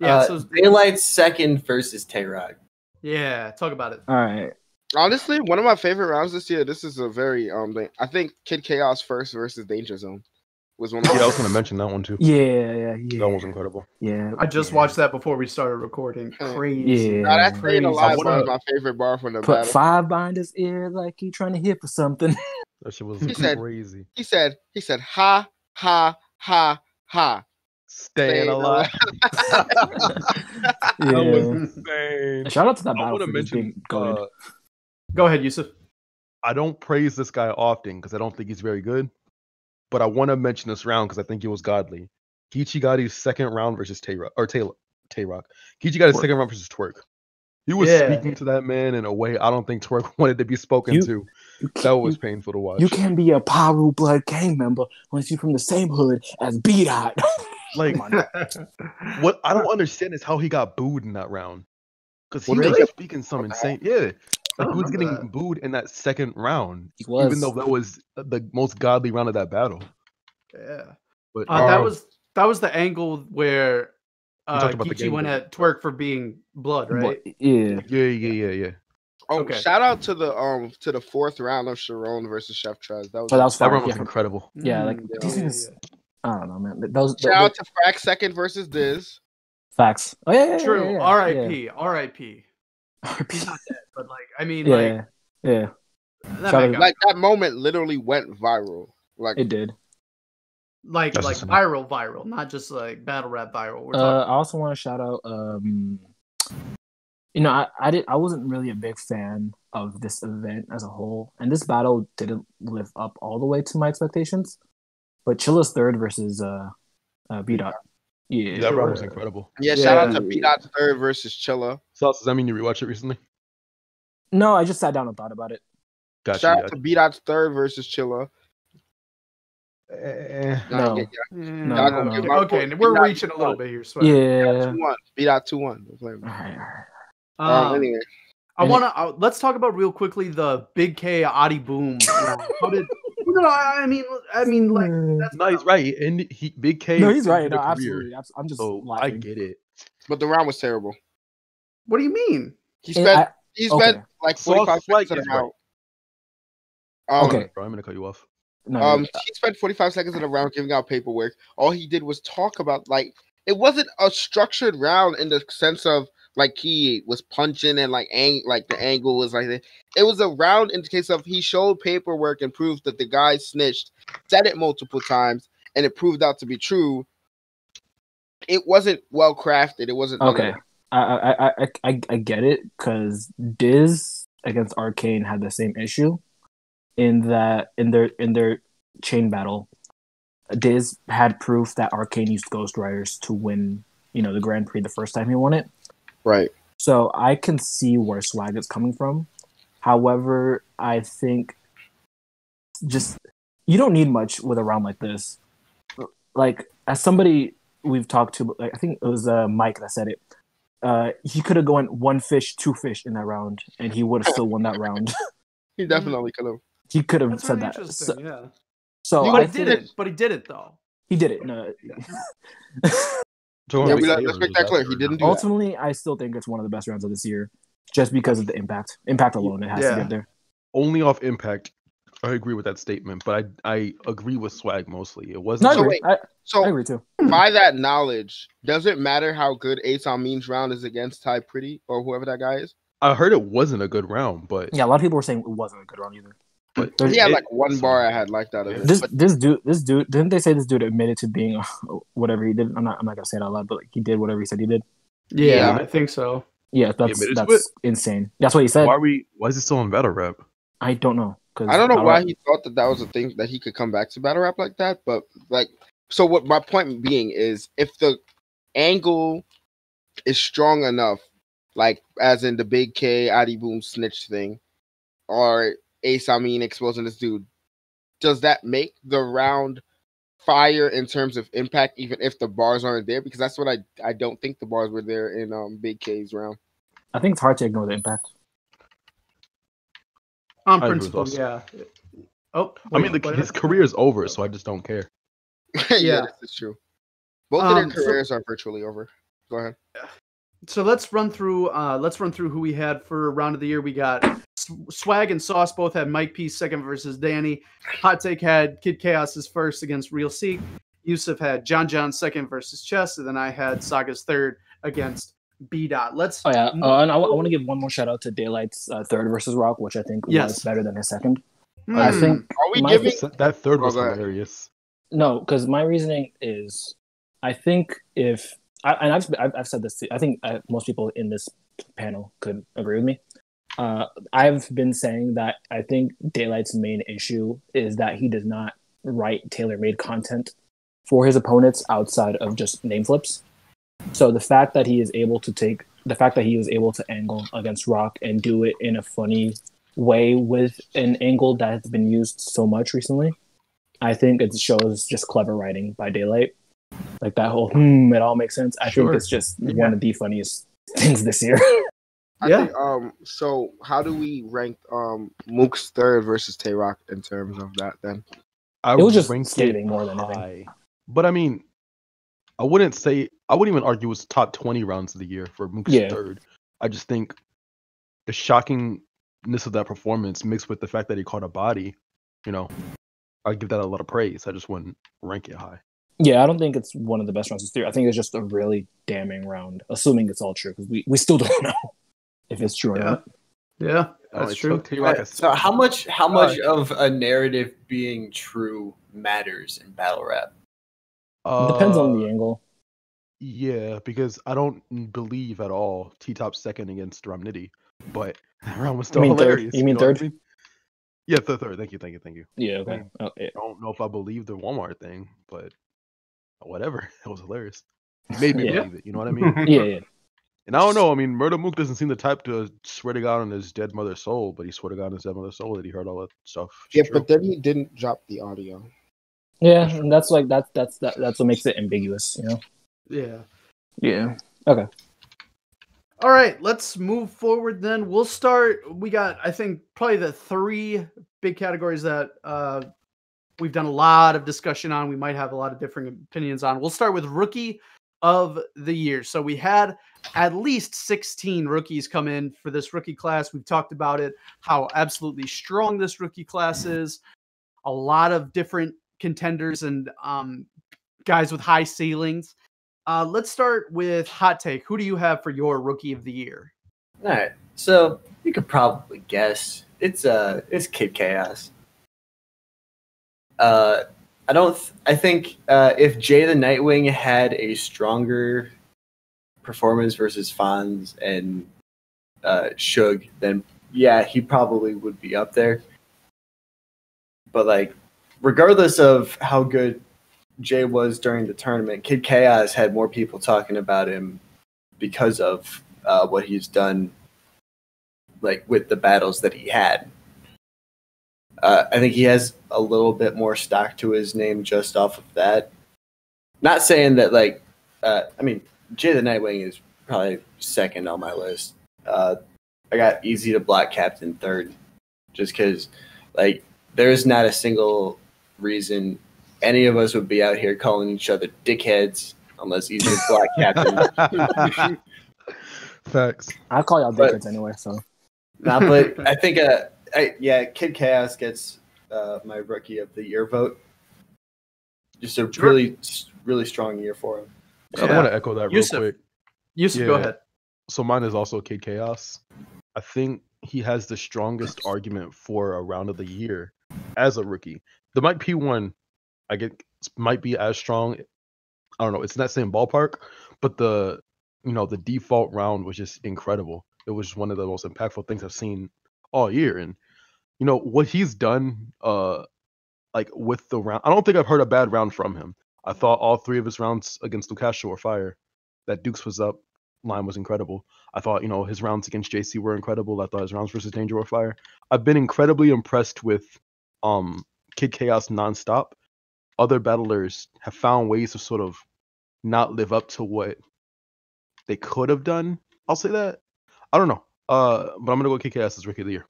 Yeah. uh, so Daylight's second versus Tay Roc. yeah, talk about it. All right. honestly, one of my favorite rounds this year. This is a very um. thing. I think Kid Chaos first versus Danger Zone was one of yeah, I was gonna mention that one too. Yeah, yeah, yeah. That was incredible. yeah. I just yeah. watched that before we started recording. Crazy. Yeah. Nah, that staying Crazy. alive I was wanna- my favorite bar from the Put battle. five behind his ear like he trying to hit for something. That shit was He said- crazy. He said, he said, ha ha ha ha. Staying Staying alive. That was yeah. insane. Shout out to that I battle want to for just mention. being. Uh, Go ahead, Yusuf. I don't praise this guy often because I don't think he's very good, but I want to mention this round because I think he was godly. Geechi Gotti's second round versus Tay Roc or Taylor Tay Roc. Kichi got his Twerk. second round versus Twerk. He was Yeah. speaking to that man in a way I don't think Twerk wanted to be spoken You- to. You That was you, painful to watch. you can't be a Piru Blood gang member unless you're from the same hood as B Dot. like what I don't understand is how he got booed in that round. Because he Really? was speaking some insane. Yeah. I Like don't he was getting that. booed in that second round, he was. even though that was the most godly round of that battle. yeah. But Uh, that um, was that was the angle where uh, talked about the Geechi went gangbang. at twerk for being blood, right? But, yeah. yeah, yeah, yeah, yeah. Oh, Okay. shout out to the um to the fourth round of Sharon versus Chef Trez. That was, But that was That round was Yeah, incredible. yeah, like Mm, these yeah, yeah. I don't know, man. Those shout out to Frack second versus Diz. facts. Oh yeah, yeah, yeah, True. yeah, yeah, R.I.P. R.I.P. He's not dead, but like I mean, Yeah, like yeah, that Shout out- Like that moment literally went viral. Like it did. like That's like just- viral, viral, not just like battle rap viral. We're Uh, talking. I also want to shout out. Um, you know, I, I did. I wasn't really a big fan of this event as a whole, and this battle didn't live up all the way to my expectations. But Chilla's third versus uh, uh B Dot. Yeah, That round was incredible. yeah, shout out to B Dot's third versus Chilla. Sauce, does that mean you rewatched it recently? No, I just sat down and thought about it. Gotcha. Shout out gotcha. to B Dot's third versus Chilla. Eh, Nah, No. yeah, No, Y'all gonna okay, give point. we're Not reaching a little bit here. Swag. yeah. Yeah. two one. B Dot two one. Don't blame me. Alright, alright. Um, Um, anyway, I want to uh, let's talk about real quickly the Big K Adi Boom. How did? No, I I mean, I mean, like that's No, he's right. And he Big K. No, he's right. No, a career, absolutely. I'm just So I get it. but the round was terrible. What do you mean? He spent I- he okay. spent like 45 Swag seconds in the round. Um, Okay. Bro, I'm gonna cut you off. no, Um, he spent 45 seconds in the round giving out paperwork. All he did was talk about like it wasn't a structured round in the sense of like he was punching and like ang- like the angle was like that. It was a round in the case of he showed paperwork and proved that the guy snitched, said it multiple times, and it proved out to be true. It wasn't well crafted. It wasn't Okay, I I I I, I, I get it because Diz against Arcane had the same issue in that in their in their chain battle, Diz had proof that Arcane used ghostwriters to win you know the Grand Prix the first time he won it. Right. So I can see where swag is coming from. However, I think just you don't need much with a round like this. Like as somebody we've talked to, like I think it was uh, Mike that said it. Uh, he could have gone one fish, two fish in that round, and he would have still won that round. He definitely could have. he could have said really that. So, yeah, so but I he did think it. But he did it though. he did it. No, Talking Yeah, we let- Taylor let's make that out clear. He didn't do that. ultimately, I still think it's one of the best rounds of this year, just because of the impact. Impact alone, it has to get there. only off impact. I agree with that statement, but I I agree with swag mostly. It wasn't. No, I So agree. wait. I, So I agree too. by that knowledge, does it matter how good Ace Amin's round is against Ty Pretty or whoever that guy is? I heard it wasn't a good round, but Yeah, a lot of people were saying it wasn't a good round either. But There's- He had it- like one bar I had like that of Yeah. it. This dude this dude didn't they say this dude admitted to being whatever he did? I'm not I'm not gonna say it out loud, but like he did whatever he said he did. Yeah, Yeah. I think so. Yeah, that's admitted to that's insane. That's what he said. why are we? Why is he still in battle rap? I don't know. Cause I don't know battle why rap- he thought that that was a thing that he could come back to battle rap like that. But like, so what my point being is, if the angle is strong enough, like as in the Big K Adi Boom snitch thing, or Ace Amin exposing this dude, does that make the round fire in terms of impact, even if the bars aren't there? Because that's what I I don't think the bars were there in um Big K's round. I think it's hard to ignore the impact. On I agree with principle, yeah. Oh, I mean, the, his career is over, so I just don't care. yeah, Yeah. this is true. Both of their Um, so- careers are virtually over. Go ahead. So let's run through. Uh, let's run through who we had for round of the year. We got S- Swag and Sauce both had Mike P second versus Danny. Hot Take had Kid Chaos's first against Real Sikh. Yusuf had John John second versus Chess, and then I had Saga's third against B Dot. Let's. Oh yeah, uh, and I, want to give one more shout out to Daylight's uh, third versus Roc, which I think Yes. was better than his second. I Hmm. think Are we My- giving? That third Oh, was go hilarious. No, because my reasoning is, I think if I, and I've, I've I've said this, to, I think uh, most people in this panel could agree with me. Uh, I've been saying that I think Daylight's main issue is that he does not write tailor-made content for his opponents outside of just name flips. So the fact that he is able to take the fact that he was able to angle against Roc and do it in a funny way with an angle that has been used so much recently, I think it shows just clever writing by Daylight. Like that whole hmm, it all makes sense. I Sure. think it's just Yeah. one of the funniest things this year. I Yeah. think, um. So how do we rank um Mook's third versus Tay Roc in terms of that? Then I It was just ranked skating more than anything. high. But I mean, I wouldn't say I wouldn't even argue it's top twenty rounds of the year for Mook's Yeah. third. I just think the shockingness of that performance mixed with the fact that he caught a body, you know, I give that a lot of praise. I just wouldn't rank it high. yeah, I don't think it's one of the best rounds this year. I think it's just a really damning round, assuming it's all true because we, we still don't know if it's true or Yeah. not. Yeah, Oh, that's true. took Tay-Roc a Uh, so how much how Uh, much of a narrative being true matters in battle rap? It depends on Uh, the angle. Yeah, because I don't believe at all T Top second against Rum Nitty, but that round was still mean third? hilarious. You mean know what I third? mean? Yeah, third, third. Thank you, thank you, thank you. Yeah, okay. Oh, yeah. I don't know if I believe the Walmart thing, but whatever. It was hilarious. It made me Yeah. believe it. You know what I mean? yeah, yeah. And I don't know. I mean, Murder Mook doesn't seem the type to swear to God on his dead mother's soul, but he swore to God on his dead mother's soul that he heard all that stuff. It's Yeah, true. but then he didn't drop the audio. Yeah, and that's like that's that's that, that's what makes it ambiguous, you know. Yeah. Yeah. Okay. All right, let's move forward then. We'll start. We got, I think, probably the three big categories that uh, we've done a lot of discussion on. We might have a lot of different opinions on. We'll start with rookie of the year. So we had at least 16 rookies come in for this rookie class. We've talked about it, how absolutely strong this rookie class is. A lot of different contenders and um, guys with high ceilings. Uh, let's start with hot take. Who do you have for your rookie of the year? All right, so you could probably guess it's uh it's Kid Chaos. Uh, I don't. Th- I think uh, if Jay the Nightwing had a stronger performance versus Fonz and uh, Suge, then yeah, he probably would be up there. But like, regardless of how good Jay was during the tournament, Kid Chaos had more people talking about him because of uh, what he's done, like with the battles that he had. Uh, I think he has a little bit more stock to his name just off of that. Not saying that, like, uh, I mean, Jay the Nightwing is probably second on my list. Uh, I got Easy the Block Captain third, just because, like, there's not a single reason any of us would be out here calling each other dickheads unless Easy the Block Captain. Facts. I call y'all But- dickheads anyway, so Nah, but I think, uh, I, yeah, Kid Chaos gets uh, my Rookie of the Year vote. Just a Sure. really, really strong year for him. I want to echo that real quick. Yusuf, go ahead. So mine is also Kid Chaos. I think he has the strongest argument for a round of the year as a rookie. The Mike P one, I get might be as strong. I don't know. It's in that same ballpark, but the you know the default round was just incredible. It was one of the most impactful things I've seen all year, and you know what he's done. Uh, like with the round, I don't think I've heard a bad round from him. I thought all three of his rounds against Lou Castro were fire. That Dukes was up line was incredible. I thought, you know, his rounds against JC were incredible. I thought his rounds versus Danger were fire. I've been incredibly impressed with um Kid Chaos nonstop. Other battlers have found ways to sort of not live up to what they could have done. I'll say that. I don't know. Uh, but I'm gonna go Kid Chaos as rookie of the year.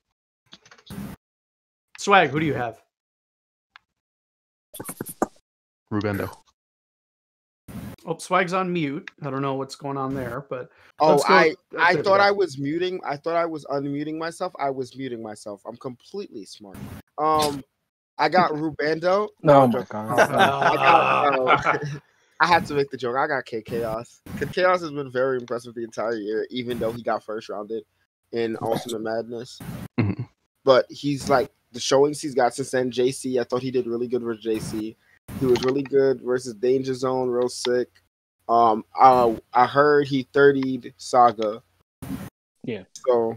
Swag, who do you have? Rubendo. Oh, Swag's on mute. I don't know what's going on there, but Oh, go- I I thought. I was muting. I thought I was unmuting myself. I was muting myself. I'm completely smart. Um, I got Rubando. no, I'm my joking. god. I got. uh, I had to make the joke. I got K Chaos. Kid Chaos has been very impressive the entire year, even though he got first rounded in Ultimate Madness. Mhm. But he's like the showings he's got since then. JC, I thought he did really good with JC. He was really good versus Danger Zone, real sick. Um, uh, I heard he 30'd Saga. Yeah. So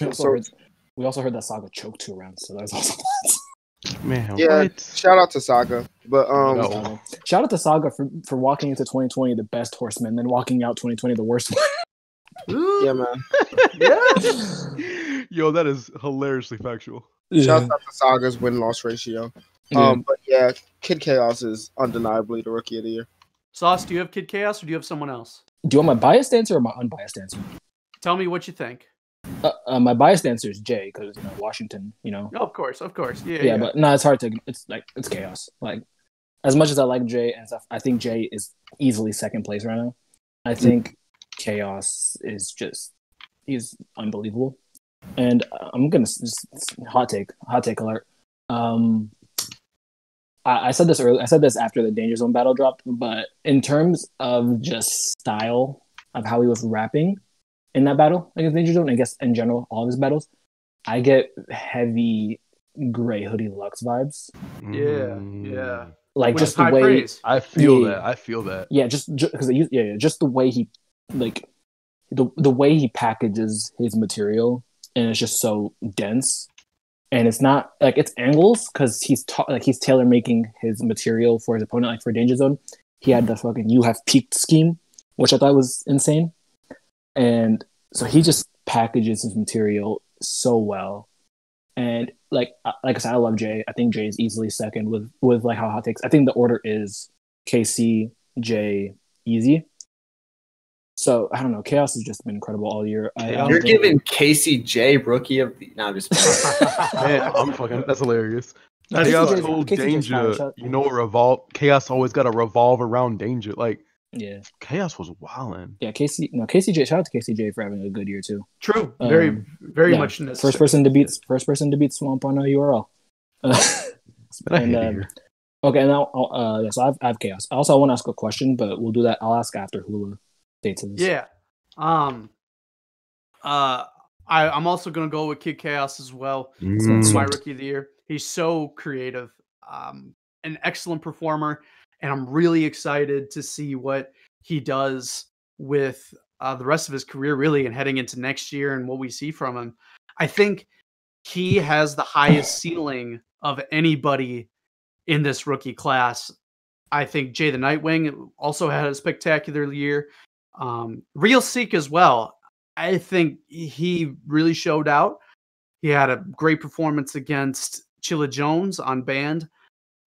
We also, So- heard, we also heard that Saga choked two rounds, so that was also Man, Yeah. what? shout out to Saga. But um, No. Shout out to Saga for, for walking into 2020 the best horseman, then walking out 2020 the worst one. Yeah, man. yeah. Yo, that is hilariously factual. Shout out to Saga's win loss ratio. Um, but yeah, Kid Chaos is undeniably the rookie of the year. Sauce, do you have Kid Chaos or do you have someone else? Do you want my biased answer or my unbiased answer? Tell me what you think. Uh, uh, my biased answer is Jay because you know Washington. You know, Oh, of course, of course. Yeah, yeah, yeah. but no, it's hard to. It's like it's chaos. Like as much as I like Jay and stuff, I think Jay is easily second place right now. I think chaos is just he's unbelievable, and I'm gonna just hot take, hot take alert. Um, I, I said this earlier. I said this after the Danger Zone battle dropped, but in terms of just style of how he was rapping in that battle against Danger Zone, I guess in general, all of his battles, I get heavy gray hoodie Lux vibes. Yeah, Mm. yeah. Like Which just the way, praise. I feel Yeah. that. I feel that. yeah, just because yeah, yeah, just the way he like the the way he packages his material, and it's just so dense, and it's not like it's angles because he's ta- like he's tailor making his material for his opponent. Like for Danger Zone, he had the fucking "you have peaked" scheme, which I thought was insane. and so he just packages his material so well. And like like I said, I love Jay. I think Jay is easily second with with like how hot takes. I think the order is KC, Jay, Easy. So I don't know. Chaos has just been incredible all year. I, I You're think- giving KCJ rookie of the. No, I'm just. Man, I'm fucking. That's hilarious. That's Chaos funny. told Casey Danger, you know, revolve. Chaos always got to revolve around Danger. Like yeah, Chaos was wilding. yeah. KC, no KCJ. Shout out to KCJ for having a good year too. True. Very, Um, very yeah, much necessary. First person to beat first person to beat Swamp on a URL. Man, I And, hate um. Okay, now I'll, uh, yeah, so I have, I have chaos. Also, I want to ask a question, but we'll do that. I'll ask after Hula dates this. Yeah. Um. Uh, I I'm also gonna go with Kid Chaos as well. Mm. It's my rookie of the year. He's so creative, um, an excellent performer, and I'm really excited to see what he does with uh, the rest of his career, really, and heading into next year and what we see from him. I think he has the highest ceiling of anybody in this rookie class. I think Jay the Nightwing also had a spectacular year. Um, Real Sikh as well. I think he really showed out. He had a great performance against Chilla Jones on band.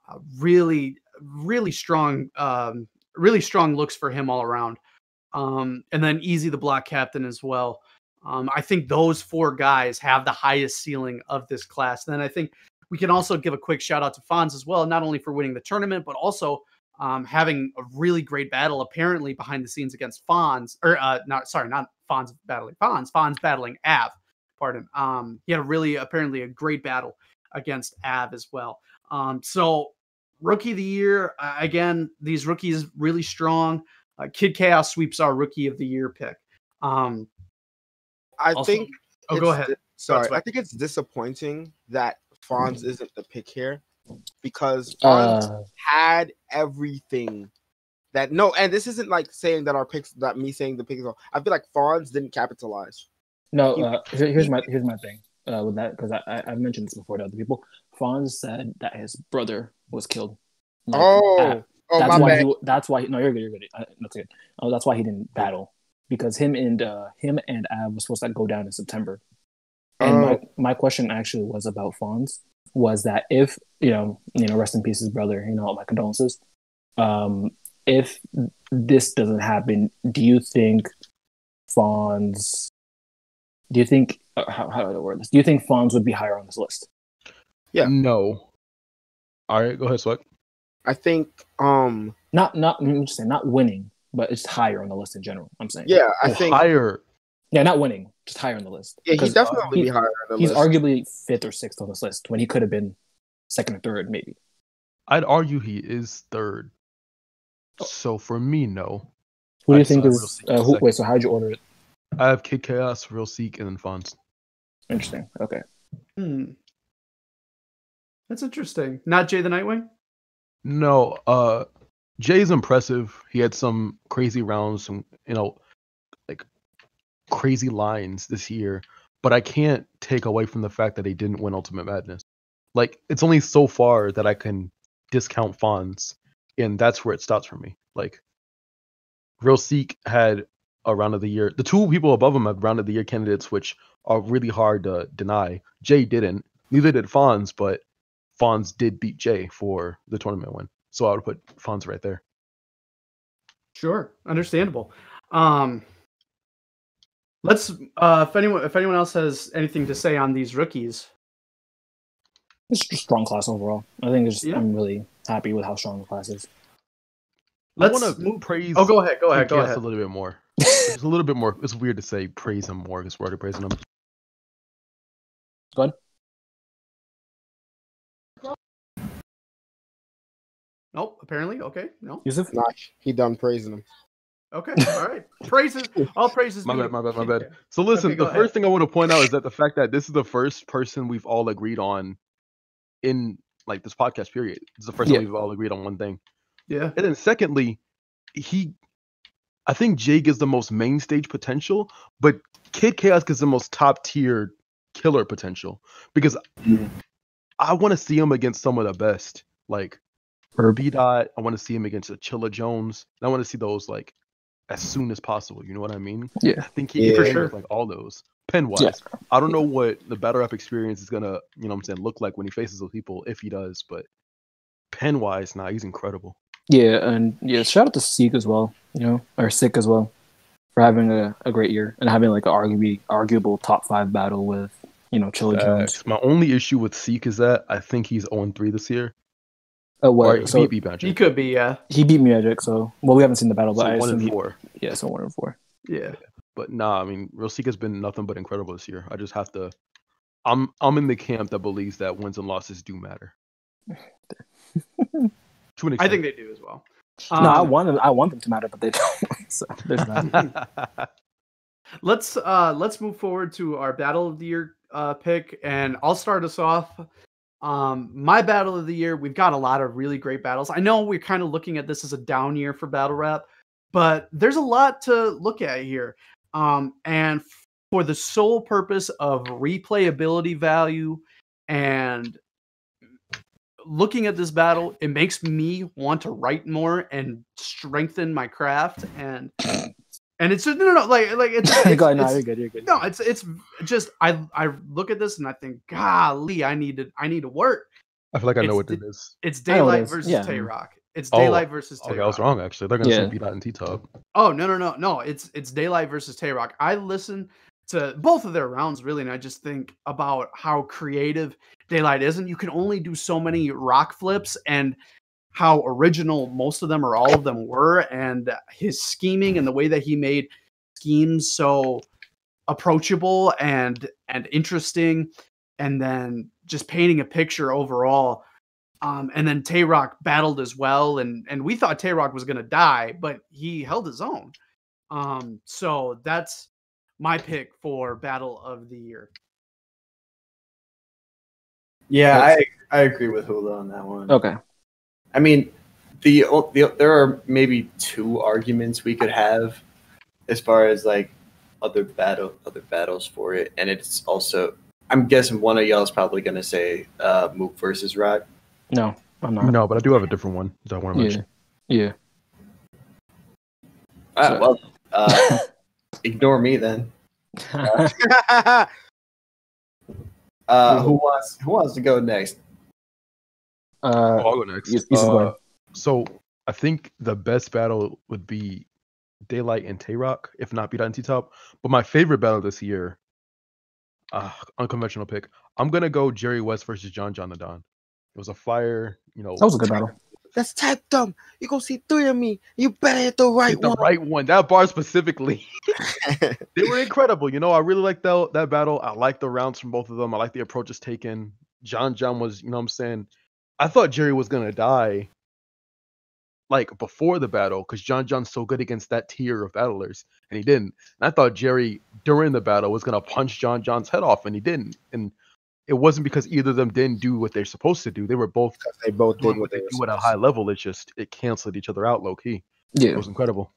Uh, really, really strong, um, really strong looks for him all around. Um, and then Easy the block captain as well. Um, I think those four guys have the highest ceiling of this class. And then I think we can also give a quick shout out to Fonz as well, not only for winning the tournament, but also um, having a really great battle apparently behind the scenes against Fonz, or uh, not sorry, not Fonz battling Fonz, Fonz battling Av. Pardon. Um, he had a really apparently a great battle against Av as well. Um, so rookie of the year uh, again, these rookies really strong. Uh, Kid Chaos sweeps our rookie of the year pick. Um, I also- think. oh, go ahead. di- sorry, I think it's disappointing that Fonz isn't the pick here because Fonz Uh, had everything that no, and this isn't like saying that our picks that me saying the picks. I feel like Fonz didn't capitalize. no, he- uh, here's my here's my thing uh, with that because I, I I've mentioned this before to other people. Fonz said that his brother was killed. Like, oh, oh that's my why bad. he. That's why. No, you're good. You're good. Uh, that's good. Oh, that's why he didn't battle because him and uh him and Av was supposed to go down in September. And my, Oh. my question actually was about Fonz was that if you know you know rest in peace his brother you know my condolences. Um, if this doesn't happen, do you think Fonz? Do you think uh, how how do I word this? Do you think Fonz would be higher on this list? Yeah. No. All right, go ahead, Swag. I think. Um. Not not I'm just saying not winning, but it's higher on the list in general. I'm saying Yeah, I Oh, think. higher. Yeah, not winning, just higher on the list. Yeah, he'd Because, uh, definitely he- higher on the He's list. arguably fifth or sixth on this list when he could have been second or third, maybe. I'd argue he is third. Oh. So for me, no. Who do you I'd think say is? Uh, who, wait, so how'd you order it? I have Kid Chaos, Real Sikh, and then Fonz. Interesting. Okay. Hmm. That's interesting. Not Jay the Nightwing. No, uh Jay's impressive. He had some crazy rounds, some you know, like crazy lines this year. But I can't take away from the fact that he didn't win Ultimate Madness. Like it's only so far that I can discount Fonz, and that's where it stops for me. Like Real Sikh had a round of the year. The two people above him have round of the year candidates, which are really hard to deny. Jay didn't. Neither did Fonz, but Fonz did beat Jay for the tournament win. So I would put Fonz right there. Sure, understandable. Um, let's. Uh, if anyone, if anyone else has anything to say on these rookies, It's just a strong class overall. I think it's Yeah. I'm really happy with how strong the class is. let's I want to praise. Oh, go ahead. Go ahead. Kid Go ahead. a little bit more. It's a little bit more. It's weird to say praise him more because we're already praising him. Go ahead. Nope. Apparently, okay. No. Yusuf? Nah, he done praising him. Okay. All right. Praises. All praises. My bad, my bad, my bad. So listen, Okay, the ahead. first thing I want to point out is that the fact that this is the first person we've all agreed on in like this podcast period. It's the first Yeah. time we've all agreed on one thing. Yeah. And then secondly, he I think Jay gives the most main stage potential, but Kid Chaos gives the most top tier killer potential because. I want to see him against some of the best, like Herb. B Dot. I want to see him against a Chilla Jones. I want to see those like as soon as possible. You know what I mean? Yeah. I think he Yeah. For sure. like all those pen wise. Yeah. I don't know what the battle rap experience is gonna, you know, what I'm saying, look like when he faces those people if he does, but pen wise, nah, he's incredible. Yeah, and yeah, shout out to Sikh as well, you know, or Sick as well, for having a, a great year and having like an arguably arguable top five battle with, you know, Chilla Jones. My only issue with Sikh is that I think he's 0 3 this year. Oh, Or what? he So beat Magic. He could be, yeah, he beat Magic, so well, we haven't seen the battle, but So I one assume and he, four. yeah, so one and four. yeah. But nah, I mean, Real Sikh has been nothing but incredible this year. I just have to. I'm I'm in the camp that believes that wins and losses do matter. To an I think they do as well. no, I Um, want them. I want them to matter, but they don't. so there's that. let's uh let's move forward to our battle of the year uh pick and i'll start us off um my battle of the year we've got a lot of really great battles. I know we're kind of looking at this as a down year for battle rap but there's a lot to look at here. Um and for the sole purpose of replayability value and looking at this battle it makes me want to write more and strengthen my craft and and it's just no no no like like it's, it's, Go ahead, no, it's- you're good. You're good. no, it's it's just I I look at this and I think, golly, I need to I need to work. I feel like I know what the- it is. It's I know what it daylight is, versus yeah. Tay Roc. It's Oh, daylight versus Tay Okay, I was wrong actually. They're gonna Yeah. say B Dot in T Top. Oh no no no no! It's it's daylight versus Tay Roc. I listen to both of their rounds really, and I just think about how creative daylight is, and you can only do so many rock flips, and how original most of them or all of them were, and his scheming and the way that he made schemes so approachable and and interesting, and then just painting a picture overall. Um, and then Tay Roc battled as well, and and we thought Tay Roc was gonna die, but he held his own. Um, so that's my pick for Battle of the Year. Yeah, I I agree with Hula on that one. Okay. I mean, the, the there are maybe two arguments we could have as far as like other battle other battles for it, and it's also I'm guessing one of y'all is probably gonna say uh, Mook versus Roc. No, I'm not. No, but I do have a different one that I want to Yeah. mention. Yeah. Ah, So- well, uh, ignore me then. Uh, who wants who wants to go next? Uh, Oh, I'll go next. Yes- yes. Uh, so I think the best battle would be Daylight and Tay Roc, if not B Dot in T Top. But my favorite battle this year, uh, unconventional pick. I'm gonna go Jerry West versus John John Da Don. It was a fire, you know. that was a good battle. Let's tag them. You gonna see three of me. You better hit the right hit the one. right one. That bar specifically. they were incredible. You know, I really liked that that battle. I liked the rounds from both of them. I like the approaches taken. John John was, you know what I'm saying? I thought Jerry was gonna die like before the battle because John John's so good against that tier of battlers, and he didn't. And I thought Jerry during the battle was gonna punch John John's head off, and he didn't. And it wasn't because either of them didn't do what they're supposed to do. They were both they both did doing what what they they do at a high to. level. It just it canceled each other out low key. Yeah, it was incredible.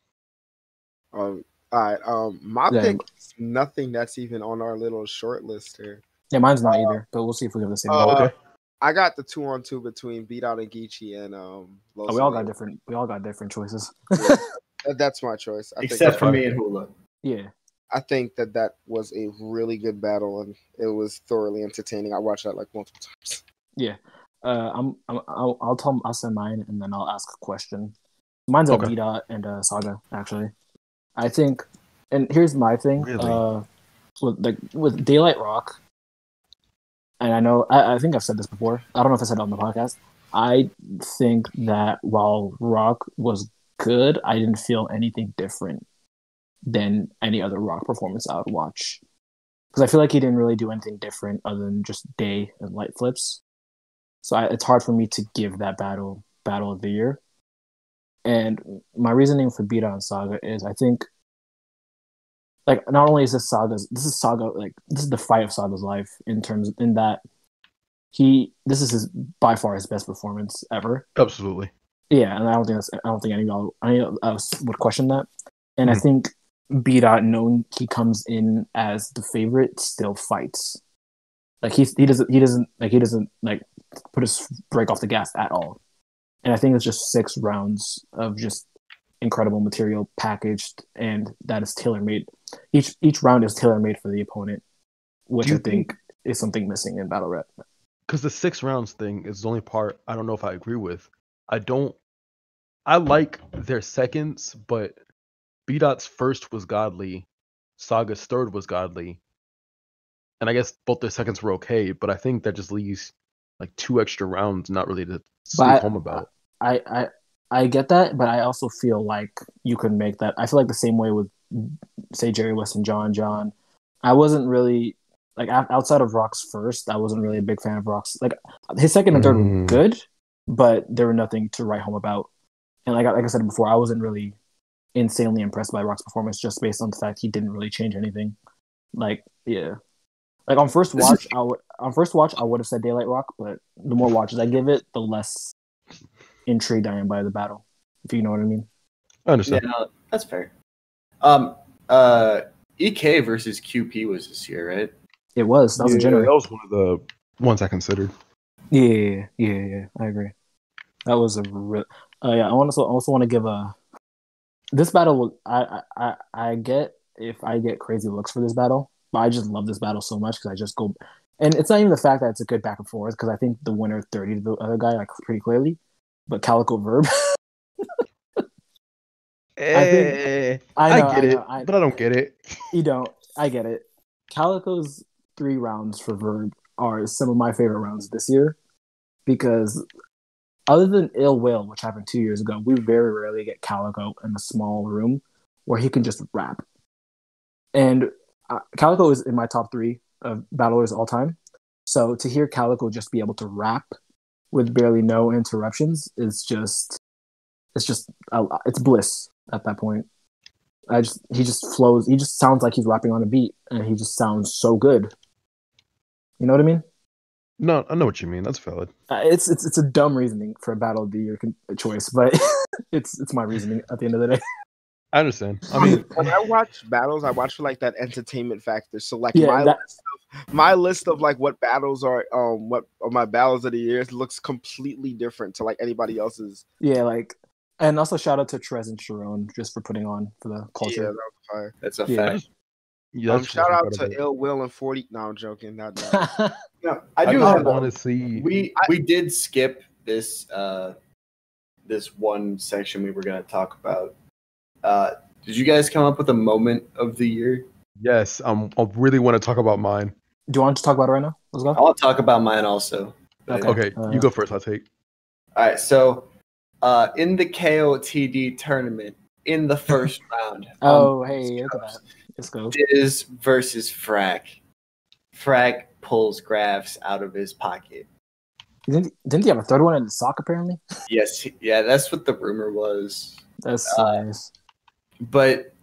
Um, all right. Um, my Yeah. pick is nothing that's even on our little short list here. Yeah, mine's not either, but we'll see if we have the same. Uh, okay. I got the two on two between B Dot and Geechi and um. Los Oh, we all got different. We all got different choices. That- That's my choice. I Except think for me and Hula. yeah. I think that that was a really good battle and it was thoroughly entertaining. I watched that like multiple times. Uh, I'm, I'm I'll, I'll tell I'll send mine and then I'll ask a question. Mine's a Okay. B and a saga actually. I think, and here's my thing. Really? Uh, with like with Daylight Roc, and I know I, I think I've said this before. I don't know if I said it on the podcast. I think that while Roc was good, I didn't feel anything different than any other Roc performance I would watch. Because I feel like he didn't really do anything different other than just day and light flips. So I, it's hard for me to give that battle battle of the year. And my reasoning for Beat on Saga is I think like not only is this Saga's this is Saga like this is the fight of Saga's life in terms in that he this is his by far his best performance ever. Absolutely. Yeah, and I don't think that's I don't think anyone anyone else would question that. And I Mhm. think B dot known he comes in as the favorite still fights. Like he he doesn't he doesn't like he doesn't like put his break off the gas at all. And I think it's just six rounds of just incredible material packaged and that is tailor made. Each each round is tailor made for the opponent, which Do I you think is something missing in battle rep. because the six rounds thing is the only part I don't know if I agree with. I don't. I like their seconds, but B Dot's first was godly, Saga's third was godly, and I guess both their seconds were okay. But I think that just leaves like two extra rounds, not really to sleep I- home about. I, I I get that, but I also feel like you can make that. I feel like the same way with say Jerry West and John John. I wasn't really like outside of Roc's first. I wasn't really a big fan of Roc's. Like his second and third were Mm. good, but there were nothing to write home about. And like I- like I said before, I wasn't really insanely impressed by Roc's performance just based on the fact he didn't really change anything. Like yeah, like on first watch, I would on first watch I would have said Daylight Roc, but the more watches I give it, the less intrigued I am by the battle. If you know what I mean. I understand. Yeah, that's fair. Um, uh, EK versus QP was this year, right? It was that was Yeah, January. that was one of the ones I considered. Yeah, yeah, yeah, yeah, yeah. I agree. That was a real. Uh, yeah, I also also want to give a. This battle, will- I, I I I get if I get crazy looks for this battle, but I just love this battle so much because I just go, and it's not even the fact that it's a good back and forth because I think the winner thirty to the other guy like pretty clearly, but Calico Verb. Eh, I I, know, get I it, know, I- but I don't get it. you don't. I get it. Calico's three rounds for Verb are some of my favorite rounds this year because other than Ill Will, which happened two years ago, we very rarely get Calico in a small room where he can just rap. And uh, Calico is in my top three of battlers all time. So to hear Calico just be able to rap with barely no interruptions is just, it's just, uh, it's bliss at that point. I just he just flows. He just sounds like he's rapping on a beat, and he just sounds so good. You know what I mean? No, I know what you mean. That's valid. Uh, it's it's it's a dumb reasoning for a battle of the year con- choice, but it's it's my reasoning at the end of the day. I understand. I mean, when I watch battles, I watch for like that entertainment factor. So like Yeah, my that- list of my list of like what battles are um what are my battles of the years looks completely different to like anybody else's. Yeah, like, and also shout out to Trez and Sharon just for putting on for the culture. Yeah, that culture. was fire. That's a Yeah. fact. yeah, Um, shout out to. Ill Will and Forty. No, I'm joking. Not that. No, I, I do just have want to see. We we did skip this uh this one section we were gonna talk about. Uh, did you guys come up with a moment of the year? Yes, um, I really want to talk about mine. Do you want to talk about it right now? Let's go. I'll talk about mine also. Okay. Okay, Uh, you go first. I'll take. All right, so uh, in the KOTD tournament, in the first round, Oh, um, hey, look at that. Let's go. Diz versus Frack. Frack pulls graphs out of his pocket. Didn't, didn't he have a third one in the sock? Apparently, Yes, yeah, that's what the rumor was. that's Uh, nice. But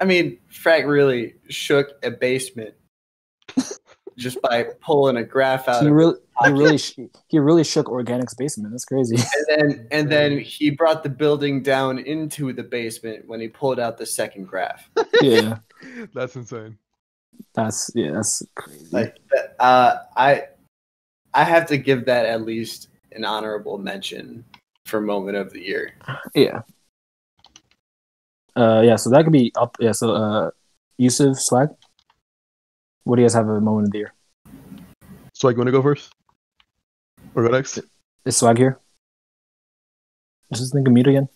I mean, Frack really shook a basement just by pulling a graph out. He of really, he really, he really shook Organic's basement. That's crazy. and then and then he brought the building down into the basement when he pulled out the second graph. yeah, That's insane. that's yeah, that's crazy. Like uh, I I have to give that at least an honorable mention for moment of the year. Yeah. Uh, yeah. So that could be up. Yeah. So, uh, Yusuf Swag. What do you guys have a moment of the year? Swag, like, you want to go first, or go next? Is Swag here? Is this nigga mute again?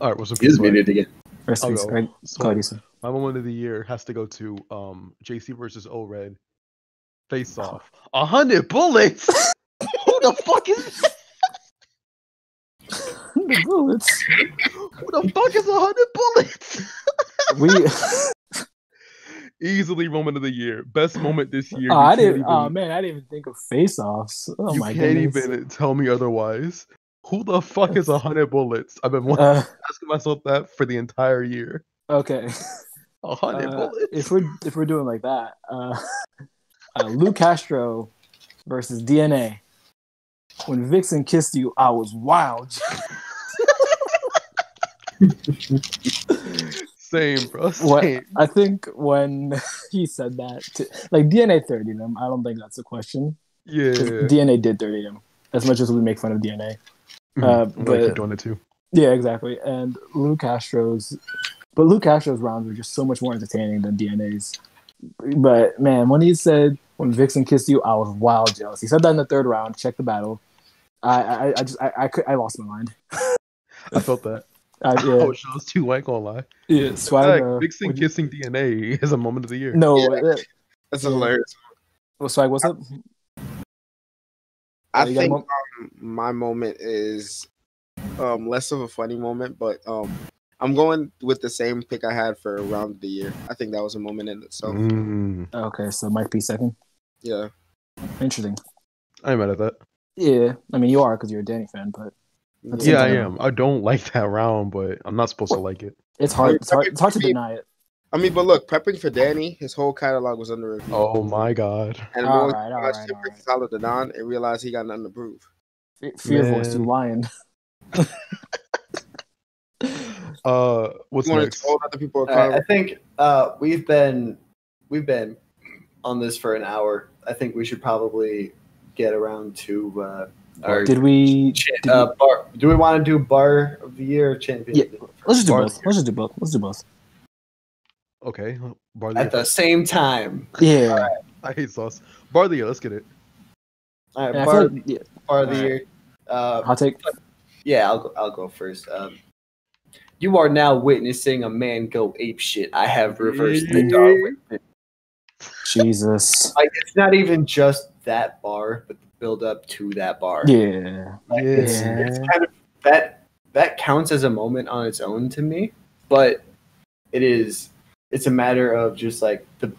All right. What's up? He is Swag? muted again. Rest I'll in peace. go. Alright, So, Go my moment of the year has to go to um JC versus O Red. Face off. A hundred bullets. Who the fuck is? the bullets. Who the fuck is a hundred bullets? We. Easily moment of the year. Best moment this year. oh, I didn't. even- Oh man, I didn't even think of face offs. Oh you my can't goodness. even tell me otherwise. Who the fuck is a hundred bullets? I've been Uh, asking myself that for the entire year. okay. A hundred Uh, bullets. if we're if we're doing like that, uh, uh, Lou Castro versus DNA. When Vixen kissed you, I was wild. Same, bro. What I think when he said that, to, like DNA 30 him, I don't think that's a question. Yeah. DNA did 30 him. As much as we make fun of DNA, Mhm. uh, I'm but- keep doing it too. Yeah, exactly. And Lou Castro's, but Lou Castro's rounds were just so much more entertaining than DNA's. But man, when he said when Vixen kissed you, I was wild jealous. He said that in the third round. Check the battle. I I, I just I I, could, I lost my mind. I felt that. I, Yeah. yeah, Oh, shows too. I ain't gonna lie. yeah. Swag. Swag, uh, Vixen would you- kissing DNA is a moment of the year. no, Yeah. uh, That's Yeah. hilarious. well, swag. What's up? I You think mo- um, my moment is um, less of a funny moment, but um, I'm going with the same pick I had for round of the year. I think that was a moment in itself. Mm, Okay, so Mike P second. Yeah. Interesting. I ain't mad at that. Yeah, I mean you are because you're a Danny fan, but That's Yeah, I am. I don't like that round, but I'm not supposed to like it. it's hard. It's hard. It's hard to deny it. I mean, but look, prepping for Danny, his whole catalog was under review. Oh my god. and All when right, all watched right, him all versus right. And realized he got nothing to prove. Fe- Fear voice, you lying. Uh, what's You want next? to hold other people All right. I think uh, we've been we've been on this for an hour. I think we should probably get around to uh, our Did we? cha- did uh, bar. Do we want to do bar of the year or champion? Yeah. of the Let's just do Bar- both. Let's just do both. Let's do both. Okay, bar at the the same time? Yeah. I hate sauce. Bar the year. Let's get it. All right, And I bar, like, yeah. bar of the All right. year. Uh, Hot take. yeah, I'll go, I'll go first. Um, you are now witnessing a man go ape shit. I have reversed the Darwin. Jesus. Like it's not even just that bar, but the build up to that bar. Yeah. Like, it's, Yeah. it's kind of that that counts as a moment on its own to me, but it is it's a matter of just like the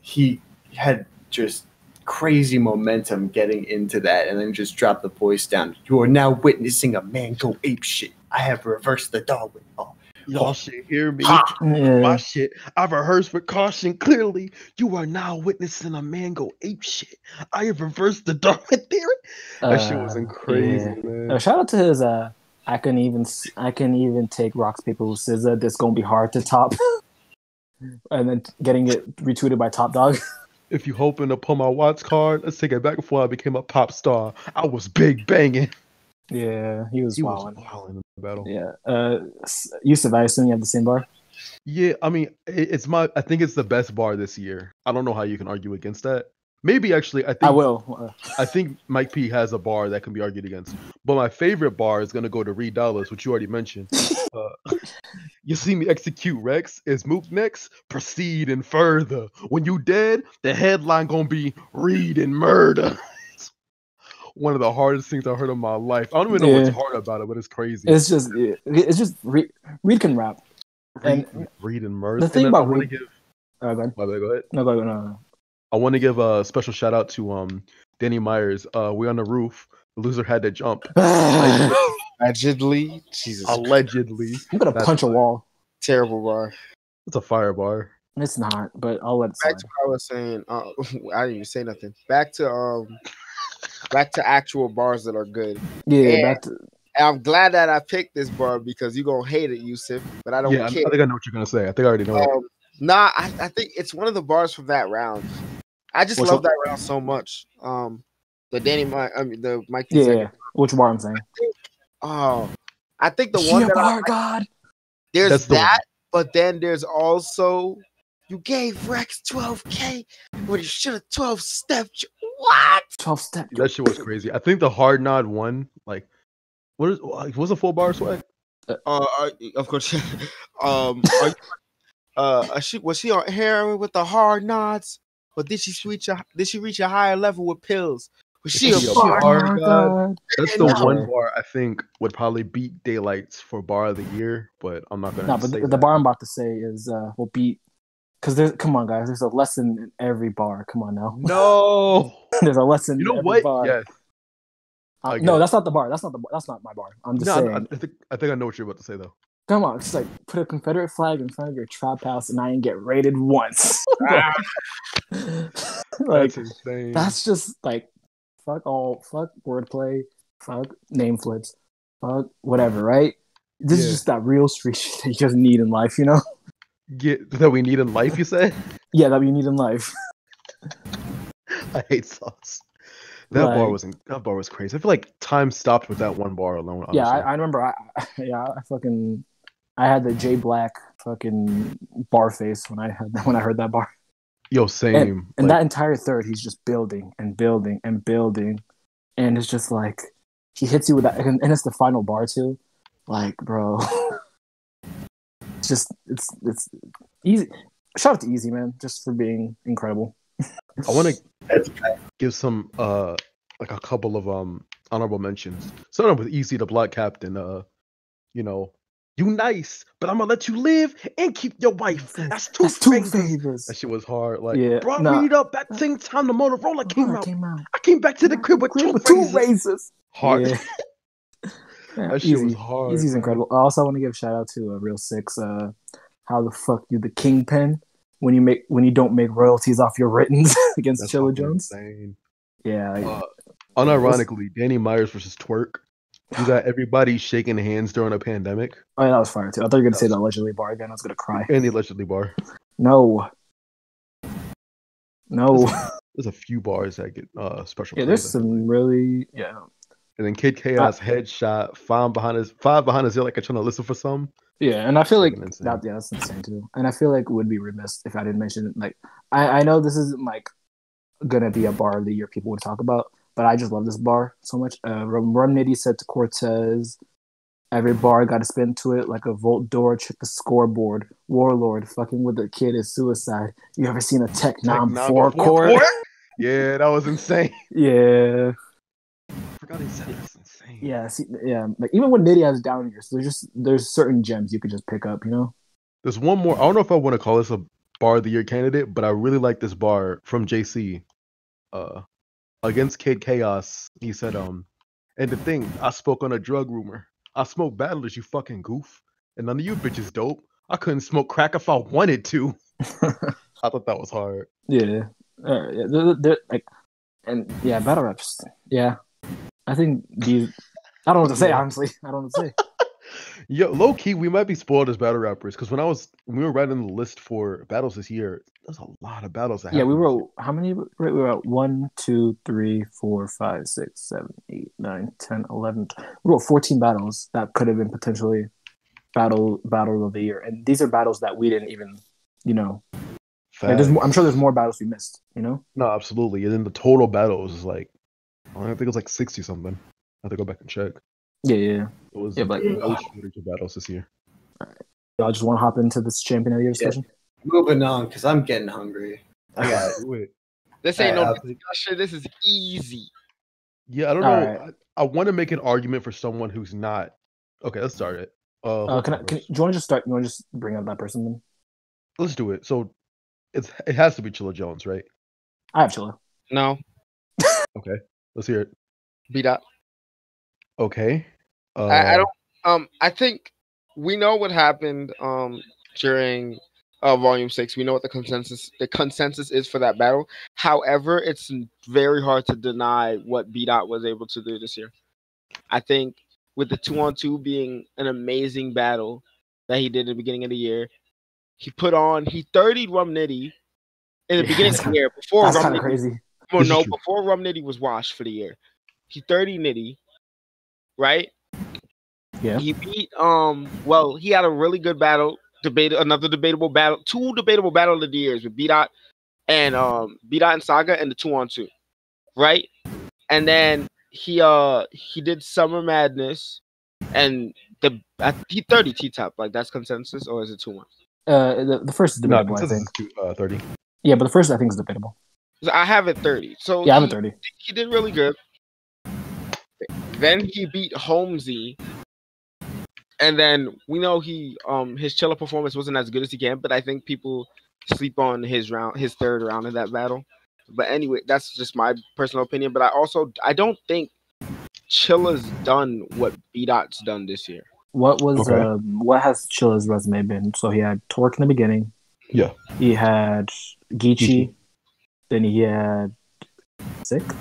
he had just crazy momentum getting into that and then just drop the voice down. You are now witnessing a man go ape shit. I have reversed the Darwin law. Y'all should hear me. My shit. I've rehearsed with caution. Clearly, you are now witnessing a man go ape shit. I have reversed the Darwin theory. That shit was Uh, crazy, yeah. man. Uh, shout out to his. Uh, I can even. s- I can even take rocks paper scissors. That's gonna be hard to top. and then getting it retweeted by Top Dog. If you hoping to pull my Watts card, let's take it back before I became a pop star. I was big banging. yeah, he was He was wilding. Wilding in the battle. Yeah. Uh, S- Yusuf, I assume you have the same bar. Yeah, I mean, it's my. I think it's the best bar this year. I don't know how you can argue against that. Maybe actually, I think I will. I think Mike P has a bar that can be argued against. But my favorite bar is gonna go to Reed Dollaz, which you already mentioned. Uh, you see me execute Rex. Is Mook next? Proceed and further. When you dead, the headline gonna be Reed and murder. It's One of the hardest things I heard in my life. I don't even know what's hard about it, but it's crazy. it's just. yeah, It's just. Reed, Reed can rap. Reed, and- Reed and murder. the thing then I about wanna Reed- give. Uh, go ahead. My bad, go ahead. No, go ahead. No, no. I want to give a special shout out to um Danny Myers. Uh, we on the roof. The loser had to jump. Allegedly, Jesus, Allegedly, I'm gonna That's punch a wall. terrible bar. it's a fire bar. It's not, but I'll let it slide. Back to what I was saying. Uh, I didn't even say nothing. Back to um, back to actual bars that are good. Yeah, Yeah. back to I'm glad that I picked this bar because you're gonna hate it, Yusuf. But I don't yeah, I, I think I know what you're gonna say. I think I already know. it. Um, nah, I, I think it's one of the bars from that round. I just Which love one? that round so much. Um, the Danny, Mi- I mean the Mike. yeah, yeah. Which bar I'm saying? Oh, I think the one Yeah, that I bar like, God. there's That's the that, but then there's also you gave Rex 12k when he should have 12 stepped. What? Twelve step. That shit was crazy. I think the hard nod one, like, what is like, what's a full bar swag? Uh, uh, of course. um, are you- uh, uh, she was she on heroin with the hard nods, or did she reach a did she reach a higher level with pills? Was she a She a bar? bar God. god. That's the No. one bar I think would probably beat Daylights for bar of the year, but I'm not gonna. No, but say the, the that. bar I'm about to say is uh will beat because there's come on guys, there's a lesson in every bar. Come on now, No. there's a lesson. You in know every what? Bar. Yes. Uh, no, that's not the bar. That's not the. bar. That's not my bar. I'm just No, saying. I, I think I think I know what you're about to say though. Come on, just like put a Confederate flag in front of your trap house and I ain't get raided once. Like That's insane. that's just like fuck all fuck wordplay, fuck name flips, fuck whatever, right? This is just that real street shit that you just need in life, you know? Get that we need in life. You say? Yeah, that we need in life. I hate sauce. That bar was that bar was crazy. I feel like time stopped with that one bar alone. Yeah, I. I remember. I, yeah, I fucking I had the J Black fucking bar face when I had when I heard that bar. Yo, same. And like, that entire third, he's just building and building and building, and it's just like he hits you with that, and, and it's the final bar too. Like, bro, it's just it's it's easy. Shout out to Easy Man just for being incredible. I want to give some uh like a couple of um honorable mentions. Starting with Easy the Block Captain. Uh, you know, you nice, but I'm gonna let you live and keep your wife. That's two That's two favors. favors. That shit was hard. Like, Yeah, bro, nah. read up that same time the Motorola came Bro, out. came out. I came back to the crib with two, With two razors. razors. Hard. Yeah. Yeah, That shit easy. was hard. Easy's incredible. I also want to give a shout out to uh, Real Sikh. Uh, how the fuck you the kingpin when you make when you don't make royalties off your writtens against That's Chilla Jones? insane. Yeah, Uh, unironically, Danny Myers versus Twerk. You got everybody shaking hands during a pandemic oh yeah, that was fire too. I thought you were gonna say the allegedly bar again. I was gonna cry. and the allegedly bar. No, no. There's a few bars that get uh special. Yeah, there's some really yeah And then Kid Chaos headshot, five behind his five behind his ear, like I'm trying to listen for some. yeah, and I feel like insane. that yeah that's insane too. And I feel like it would be remiss if I didn't mention. Like I I know this isn't like gonna be a bar of the year people would talk about, but I just love this bar so much. Uh, Rum, Rum Nitty said to Cortez, "Every bar got to spin to it like a Volt door. Check the scoreboard. Warlord fucking with the kid is suicide. You ever seen a Tech nom before court? Yeah, that was insane. Yeah, forgot he said that's insane. yeah, see, yeah. Like even when Nitty has down years, there's just there's certain gems you could just pick up. You know? There's one more. I don't know if I want to call this a bar of the year candidate, but I really like this bar from JC. Uh, against Kid Chaos, he said, um, and the thing, I spoke on a drug rumor. I smoke battlers, you fucking goof. And none of you bitches dope. I couldn't smoke crack if I wanted to. I thought that was hard. Yeah, uh, yeah. They're, they're, like, and yeah, battle reps. Yeah, I think these. I don't know what to say. Honestly, I don't know what to say. Yo, low key, we might be spoiled as battle rappers because when I was when we were writing the list for battles this year, there's a lot of battles. That yeah, we wrote how many? Right, we were at one, two, three, four, five, six, seven, eight, nine, ten, eleven. We wrote fourteen battles that could have been potentially battle battle of the year, and these are battles that we didn't even, you know. Like, I'm sure there's more battles we missed. You know. No, absolutely. And then the total battles is like, I think it was like sixty something. I have to go back and check. Yeah, yeah. It was Yeah, but- no shortage of battles this year. Y'all just want to hop into this champion of the year discussion? moving on because I'm getting hungry. I got Do it. This ain't Uh, no discussion. This is easy. Yeah, I don't All know. right. I, I want to make an argument for someone who's not. Okay, let's start it. Uh, Uh, can I? Can, do you want to just start? You want to just bring up that person then? Let's do it. So, it's it has to be Chilla Jones, right? I have Chilla. No, Okay, let's hear it. beat up. Okay. Uh, I, I don't. Um, I think we know what happened. Um, during uh volume six, we know what the consensus the consensus is for that battle. However, it's very hard to deny what B Dot was able to do this year. I think with the two on two being an amazing battle that he did at the beginning of the year, he put on he 30'd Rum Nitty in the Yeah, beginning of the year before That's Rum kind of Nitty crazy. Well, no, before Rum Nitty was washed for the year. He 30 Nitty, right? Yeah. He beat um well, he had a really good battle, debate another debatable battle, two debatable battle of the years with B Dot and um B Dot and Saga and the two on two. Right? And then he uh he did Summer Madness and the I, he 30 T top, like that's consensus or is it two one? Uh, the, the first is no, debatable, I think. is two- uh, thirty. Yeah, but the first I think is debatable. I have it 30. So Yeah, I have he- it thirty. he did really good. Then he beat Holmesy. And then we know he um his Chilla performance wasn't as good as he can, but I think people sleep on his round his third round in that battle. But anyway, that's just my personal opinion. But I also I don't think Chilla's done what B Dot's done this year. What was Okay. um, what has Chilla's resume been? So he had Torque in the beginning. Yeah. He had Geechi. Geechi. Then he had Sikh. Uh,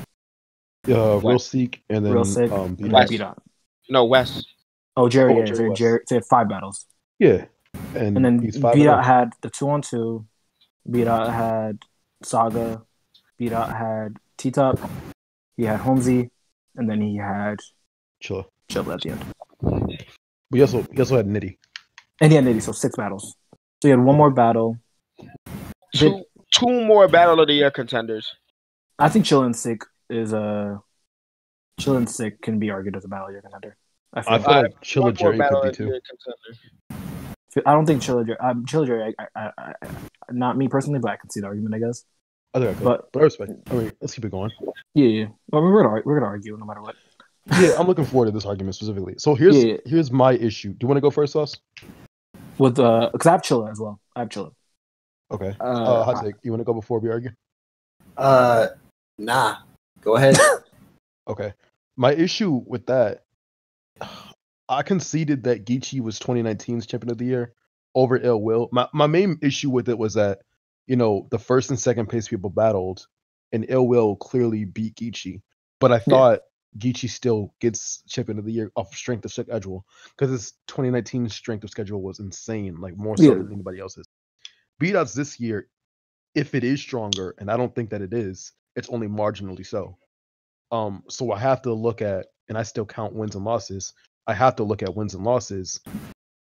Real What? Sikh and then Real Sikh. um, beat then West. beat out. No, West. Oh, Jerry. Oh, yeah, Jerry Jerry, West. So he had five battles. yeah, and, And then he's beat and out had the two on two. B Dot had Saga. B Dot had T Top. he had Holmesy, and then he had Chilla. Chilla at the end. But he also he also had Nitty. And he had Nitty, so six battles. So he had one more battle. Two, two more Battle of the Year contenders. I think Chilla Sikh is a Chilla Sikh can be argued as a battle of the year contender. I feel, I like. feel Uh, like Chilla Jerry could be the too. Year. I don't think Chilla Jerry. Um, Chilla Jerry. I, I, I, I, not me personally, but I can see the argument. I guess. I think I could. But- But, I respect. I mean, let's keep it going. Yeah, yeah. Well, we're gonna ar- we're gonna argue no matter what. Yeah, I'm looking forward to this argument specifically. So here's Yeah. here's my issue. Do you want to go first, Sauce? With uh, because I have Chilla as well. I have Chilla. Okay. Uh, Uh, hot take. You want to go before we argue? Uh, nah. Go ahead. Okay. My issue with that, I conceded that Geechi was 2019's champion of the year over Ill Will. My my main issue with it was that, you know, the first and second place people battled, and Ill Will clearly beat Geechi. But I thought Geechi still gets champion of the year off strength of schedule because his 2019 strength of schedule was insane, like more so Yeah. than anybody else's. B Dot's this year, if it is stronger, and I don't think that it is, it's only marginally so. Um, so I have to look at, and I still count wins and losses. I have to look at wins and losses.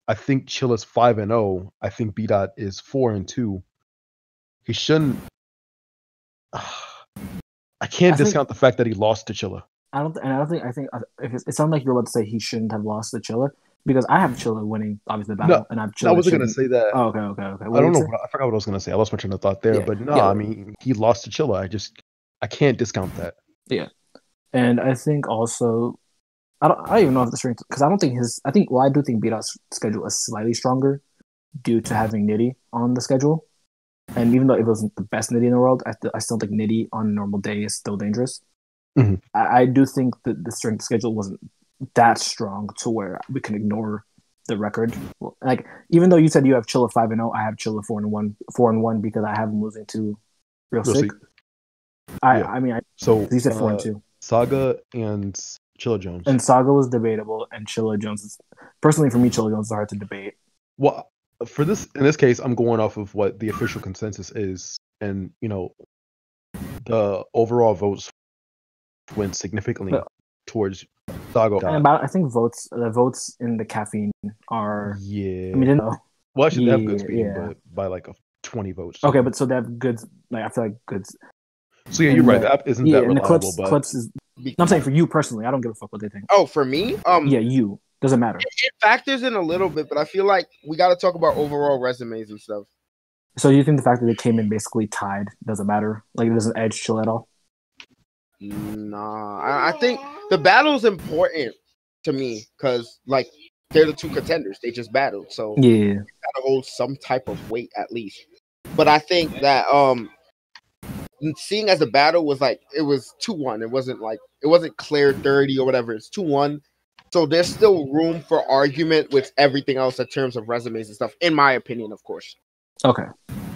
I think Chilla's five and zero. I think B dot is four and two. He shouldn't. I can't I think- discount the fact that he lost to Chilla. I don't, and I don't think I think uh, if it's, it sounds like you're about to say he shouldn't have lost to Chilla because I have Chilla winning obviously the battle, and I've Chilla. I wasn't gonna say that. Oh, okay, okay, okay. I don't know. What, I forgot what I was gonna say. I lost my train of thought there. Yeah, But no, yeah. I mean he lost to Chilla. I just I can't discount that. Yeah, And I think also, I don't, I don't even know if the strength because I don't think his. I think well, I do think B Dot's schedule is slightly stronger due to having Nitty on the schedule. And even though it wasn't the best Nitty in the world, I, th- I still think Nitty on a normal day is still dangerous. Mhm. I, I do think that the strength schedule wasn't that strong to where we can ignore the record. Like even though you said you have Chilla five and zero, I have Chilla four and one, four and one because I have him losing to Real, Real Sikh. Sikh. I, Yeah. I mean, I, So you said four and uh, two, Saga and Chilla Jones. and Saga was debatable, and Chilla Jones is personally for me, Chilla Jones is hard to debate. Well, for this in this case, I'm going off of what the official consensus is, and you know, the overall votes went significantly towards Saga. And about, I think votes, the votes in the caffeine are. yeah. I mean, didn't know. well, actually, they have yeah, good speed, yeah. but by like a 20 votes. Okay, but so they have goods. Like I feel like goods. so yeah, you're right. the- The app isn't Yeah, that and the reliable, clips, but clips is. Be- I'm saying for you personally, I don't give a fuck what they think. Oh, for me, um, Yeah, you doesn't matter. it factors in a little bit, but I feel like we got to talk about overall resumes and stuff. So you think the fact that they came in basically tied doesn't matter? Like it doesn't edge chill at all? Nah, I, I think the battle's important to me because like they're the two contenders. They just battled, so Yeah. gotta hold some type of weight at least. But I think that um seeing as the battle was like it was two one. It wasn't like it wasn't clear dirty or whatever. It's two one. So there's still room for argument with everything else in terms of resumes and stuff, in my opinion, of course. Okay,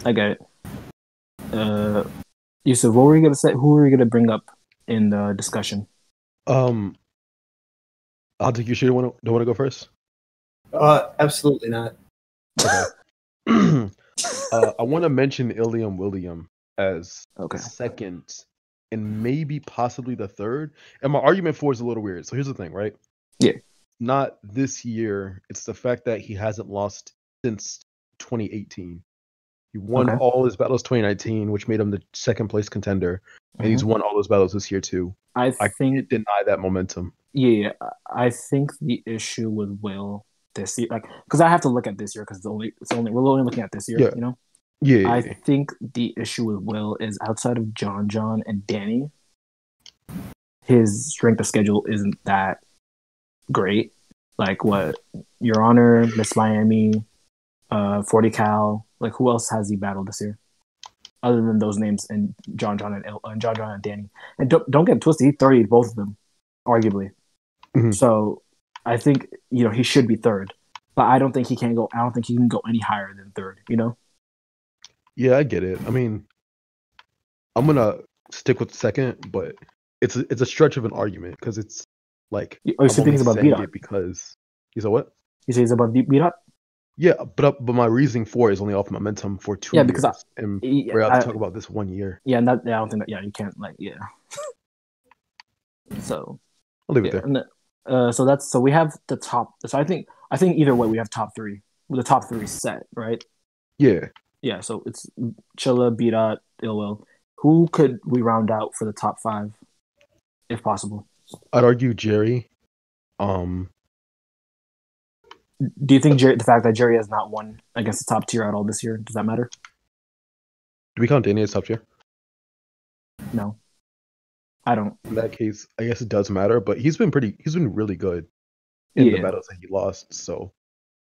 I get it. Uh, Yusuf, what were you gonna say? Who were you gonna bring up in the discussion? um, I'll take you. Sure, want to don't want to go first? uh, absolutely not. Okay. uh, I want to mention Ilium William as Okay. second and maybe possibly the third. And my argument for is a little weird. So here's the thing, right? Yeah. Not this year. It's the fact that he hasn't lost since 2018. He won Okay. all his battles 2019, which made him the second place contender, and he's Mhm. won all those battles this year too. I I think can't deny that momentum. Yeah, I think the issue with Will this year, like, because I have to look at this year because it's only it's only we're only looking at this year, Yeah. you know. Yeah, I think the issue with Will is outside of John, John, and Danny, his strength of schedule isn't that great. Like what Your Honor, Miss Miami, uh, Forty Cal, like who else has he battled this year? Other than those names and John, John, and, and John, John, and Danny, and don't don't get twisted, he thirty both of them, arguably. Mhm. So I think you know he should be third, but I don't think he can go. I don't think he can go any higher than third. You know. Yeah, I get it. I mean, I'm gonna stick with second, but it's a, it's a stretch of an argument because it's like Oh, you still he's saying B Dot? because you said what? You say he's above beat B Dot? Yeah, but uh, but my reasoning for it is only off momentum for two Yeah, because I- years, and Yeah, we're out to talk about this one year. yeah, and that, yeah, I don't think that. Yeah, you can't like yeah. So I'll leave it there. and the- uh, so that's so we have the top. So I think I think either way we have top three. The top three set, right? Yeah. Yeah. So it's Chilla, B dot, Illwill. Who could we round out for the top five, if possible? I'd argue Jerry. Um, Do you think Jerry, the fact that Jerry has not won against the top tier at all this year does that matter? do we count Danny as top tier? No, I don't. In that case, I guess it does matter, but he's been pretty. He's been really good in the battles that he lost. So,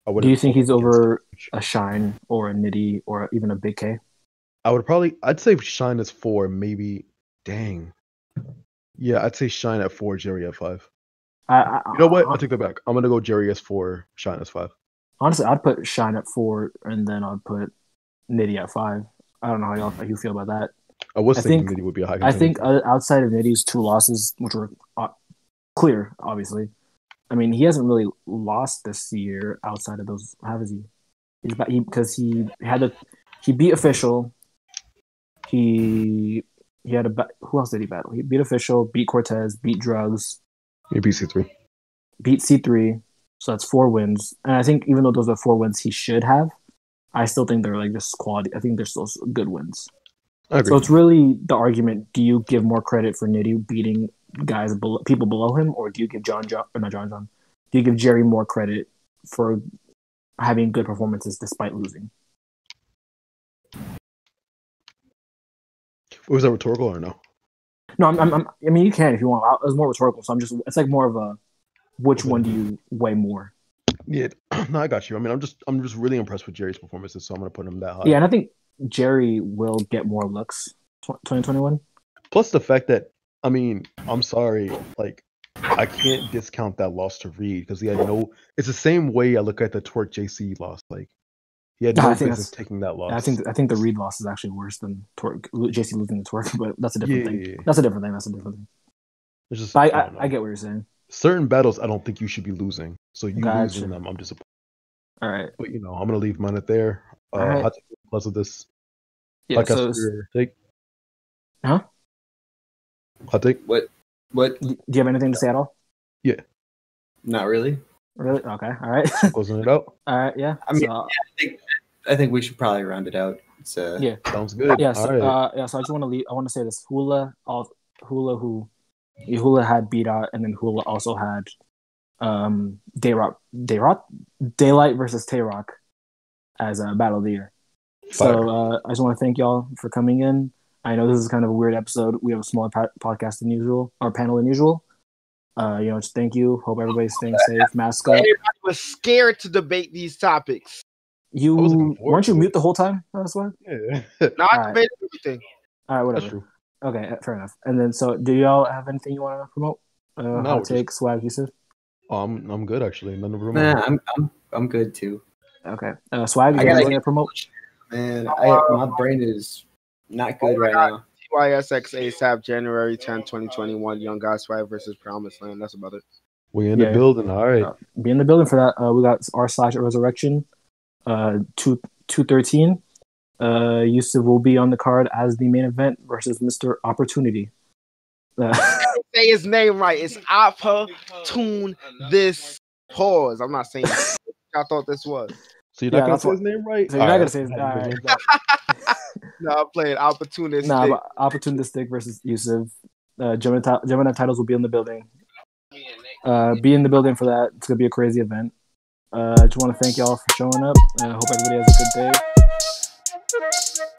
I would. Do you think he's over a Shine or a Nitty or even a Big K? I would probably. I'd say Shine is four, maybe. Dang. Yeah, I'd say Shine at four, Jerry at five. I, I, You know what? I- I'll take that back. I'm gonna go Jerry as four, Shine as five. honestly, I'd put Shine at four, and then I'd put Nitty at five. I don't know how y'all how you feel about that. I was I thinking think- Nitty would be a high. I think uh, outside of Nitty's two losses, which were uh, clear, obviously. I mean, he hasn't really lost this year outside of those. How is he? He's he because he had a he beat official. He he had a who else did he battle? He beat official, beat Cortez, beat drugs, maybe C three. beat C three. So that's four wins. And I think even though those are four wins he should have, I still think they're like just quality. I think they're still good wins. So it's really the argument: Do you give more credit for Nitty beating guys below, people below him, or do you give John John or not John John? Do you give Jerry more credit for having good performances despite losing? was that rhetorical or no? No, I'm, I'm, I'm, I mean you can if you want. It's more rhetorical, so I'm just. It's like more of a, which one do you weigh more? Yeah, no, I got you. I mean, I'm just, I'm just really impressed with Jerry's performances, so I'm gonna put him that high. Yeah, and I think Jerry will get more looks. 2021. Plus the fact that, I mean, I'm sorry, like, I can't discount that loss to Reed because he had no. It's the same way I look at the Twerk JC loss. Like, he had No, no I think business that's- taking that loss. I think I think the Reed loss is actually worse than Torque, JC losing the Torque, but that's a different Yeah, thing. yeah, yeah. That's a different thing. That's a different thing. It's just, But I, I, I get what you're saying. certain battles. I don't think you should be losing. So you Gotcha. losing them, I'm disappointed. All right. But you know, I'm gonna leave mine at there. Uh, Alright. hot plus of this Yeah. podcast. So, for take. Huh? Hot take. What? What? do you have anything to say at all? Yeah. Not really. Really? Okay. All right. Closing it out. all right. Yeah. I mean, so, I think I think we should probably round it out. It's uh, Yeah. Sounds good. yeah. So, All right. uh, yeah. So I just want to leave. I want to say this. Hula, all Hula, who Hula had B Dot, and then Hula also had um Tay Roc, Dayrock, Daylyt versus Tay Roc as a battle of the year. Fire. So uh, I just want to thank y'all for coming in. I know this is kind of a weird episode. We have a smaller po- podcast than usual, or panel than usual. Uh, you know, just thank you. Hope everybody's staying safe. Mask up. Everybody was scared to debate these topics. You I was looking forward weren't you mute the whole time? That's why. yeah. Now I Alright. debated everything. All right, That's whatever. true. Okay, fair enough. And then, so do y'all have anything you want to promote? Uh, No, we're hot just- take, swag, Yusuf. Oh, I'm I'm good actually. None of them. Nah, I'm I'm I'm good too. Okay, uh, swag. I You got gotta get- promote? Man, I, my brain is not good Oh right God. now. TYSX ASAP January 10, 2021. Young Guys Fight versus Promised Land. That's about it. We in Yeah. the building. All right. Uh, Be in the building for that. Uh, we got r slash resurrection, uh, two two thirteen. Uh, Yusuf will be on the card as the main event versus Mister Opportunity. Uh, Say his name right. It's Opportune This Pause. I'm not saying I thought this was. So you're Yeah, not gonna say what- his name right? so you're not All gonna say his all Have a right. No, I'm playing Opportunist. Nah, but opportunistic versus Yusuf. Uh, Gemini, ti- Gemini titles will be in the building. Uh, be in the building for that. It's gonna be a crazy event. Uh, I just want to thank y'all for showing up. I hope everybody has a good day.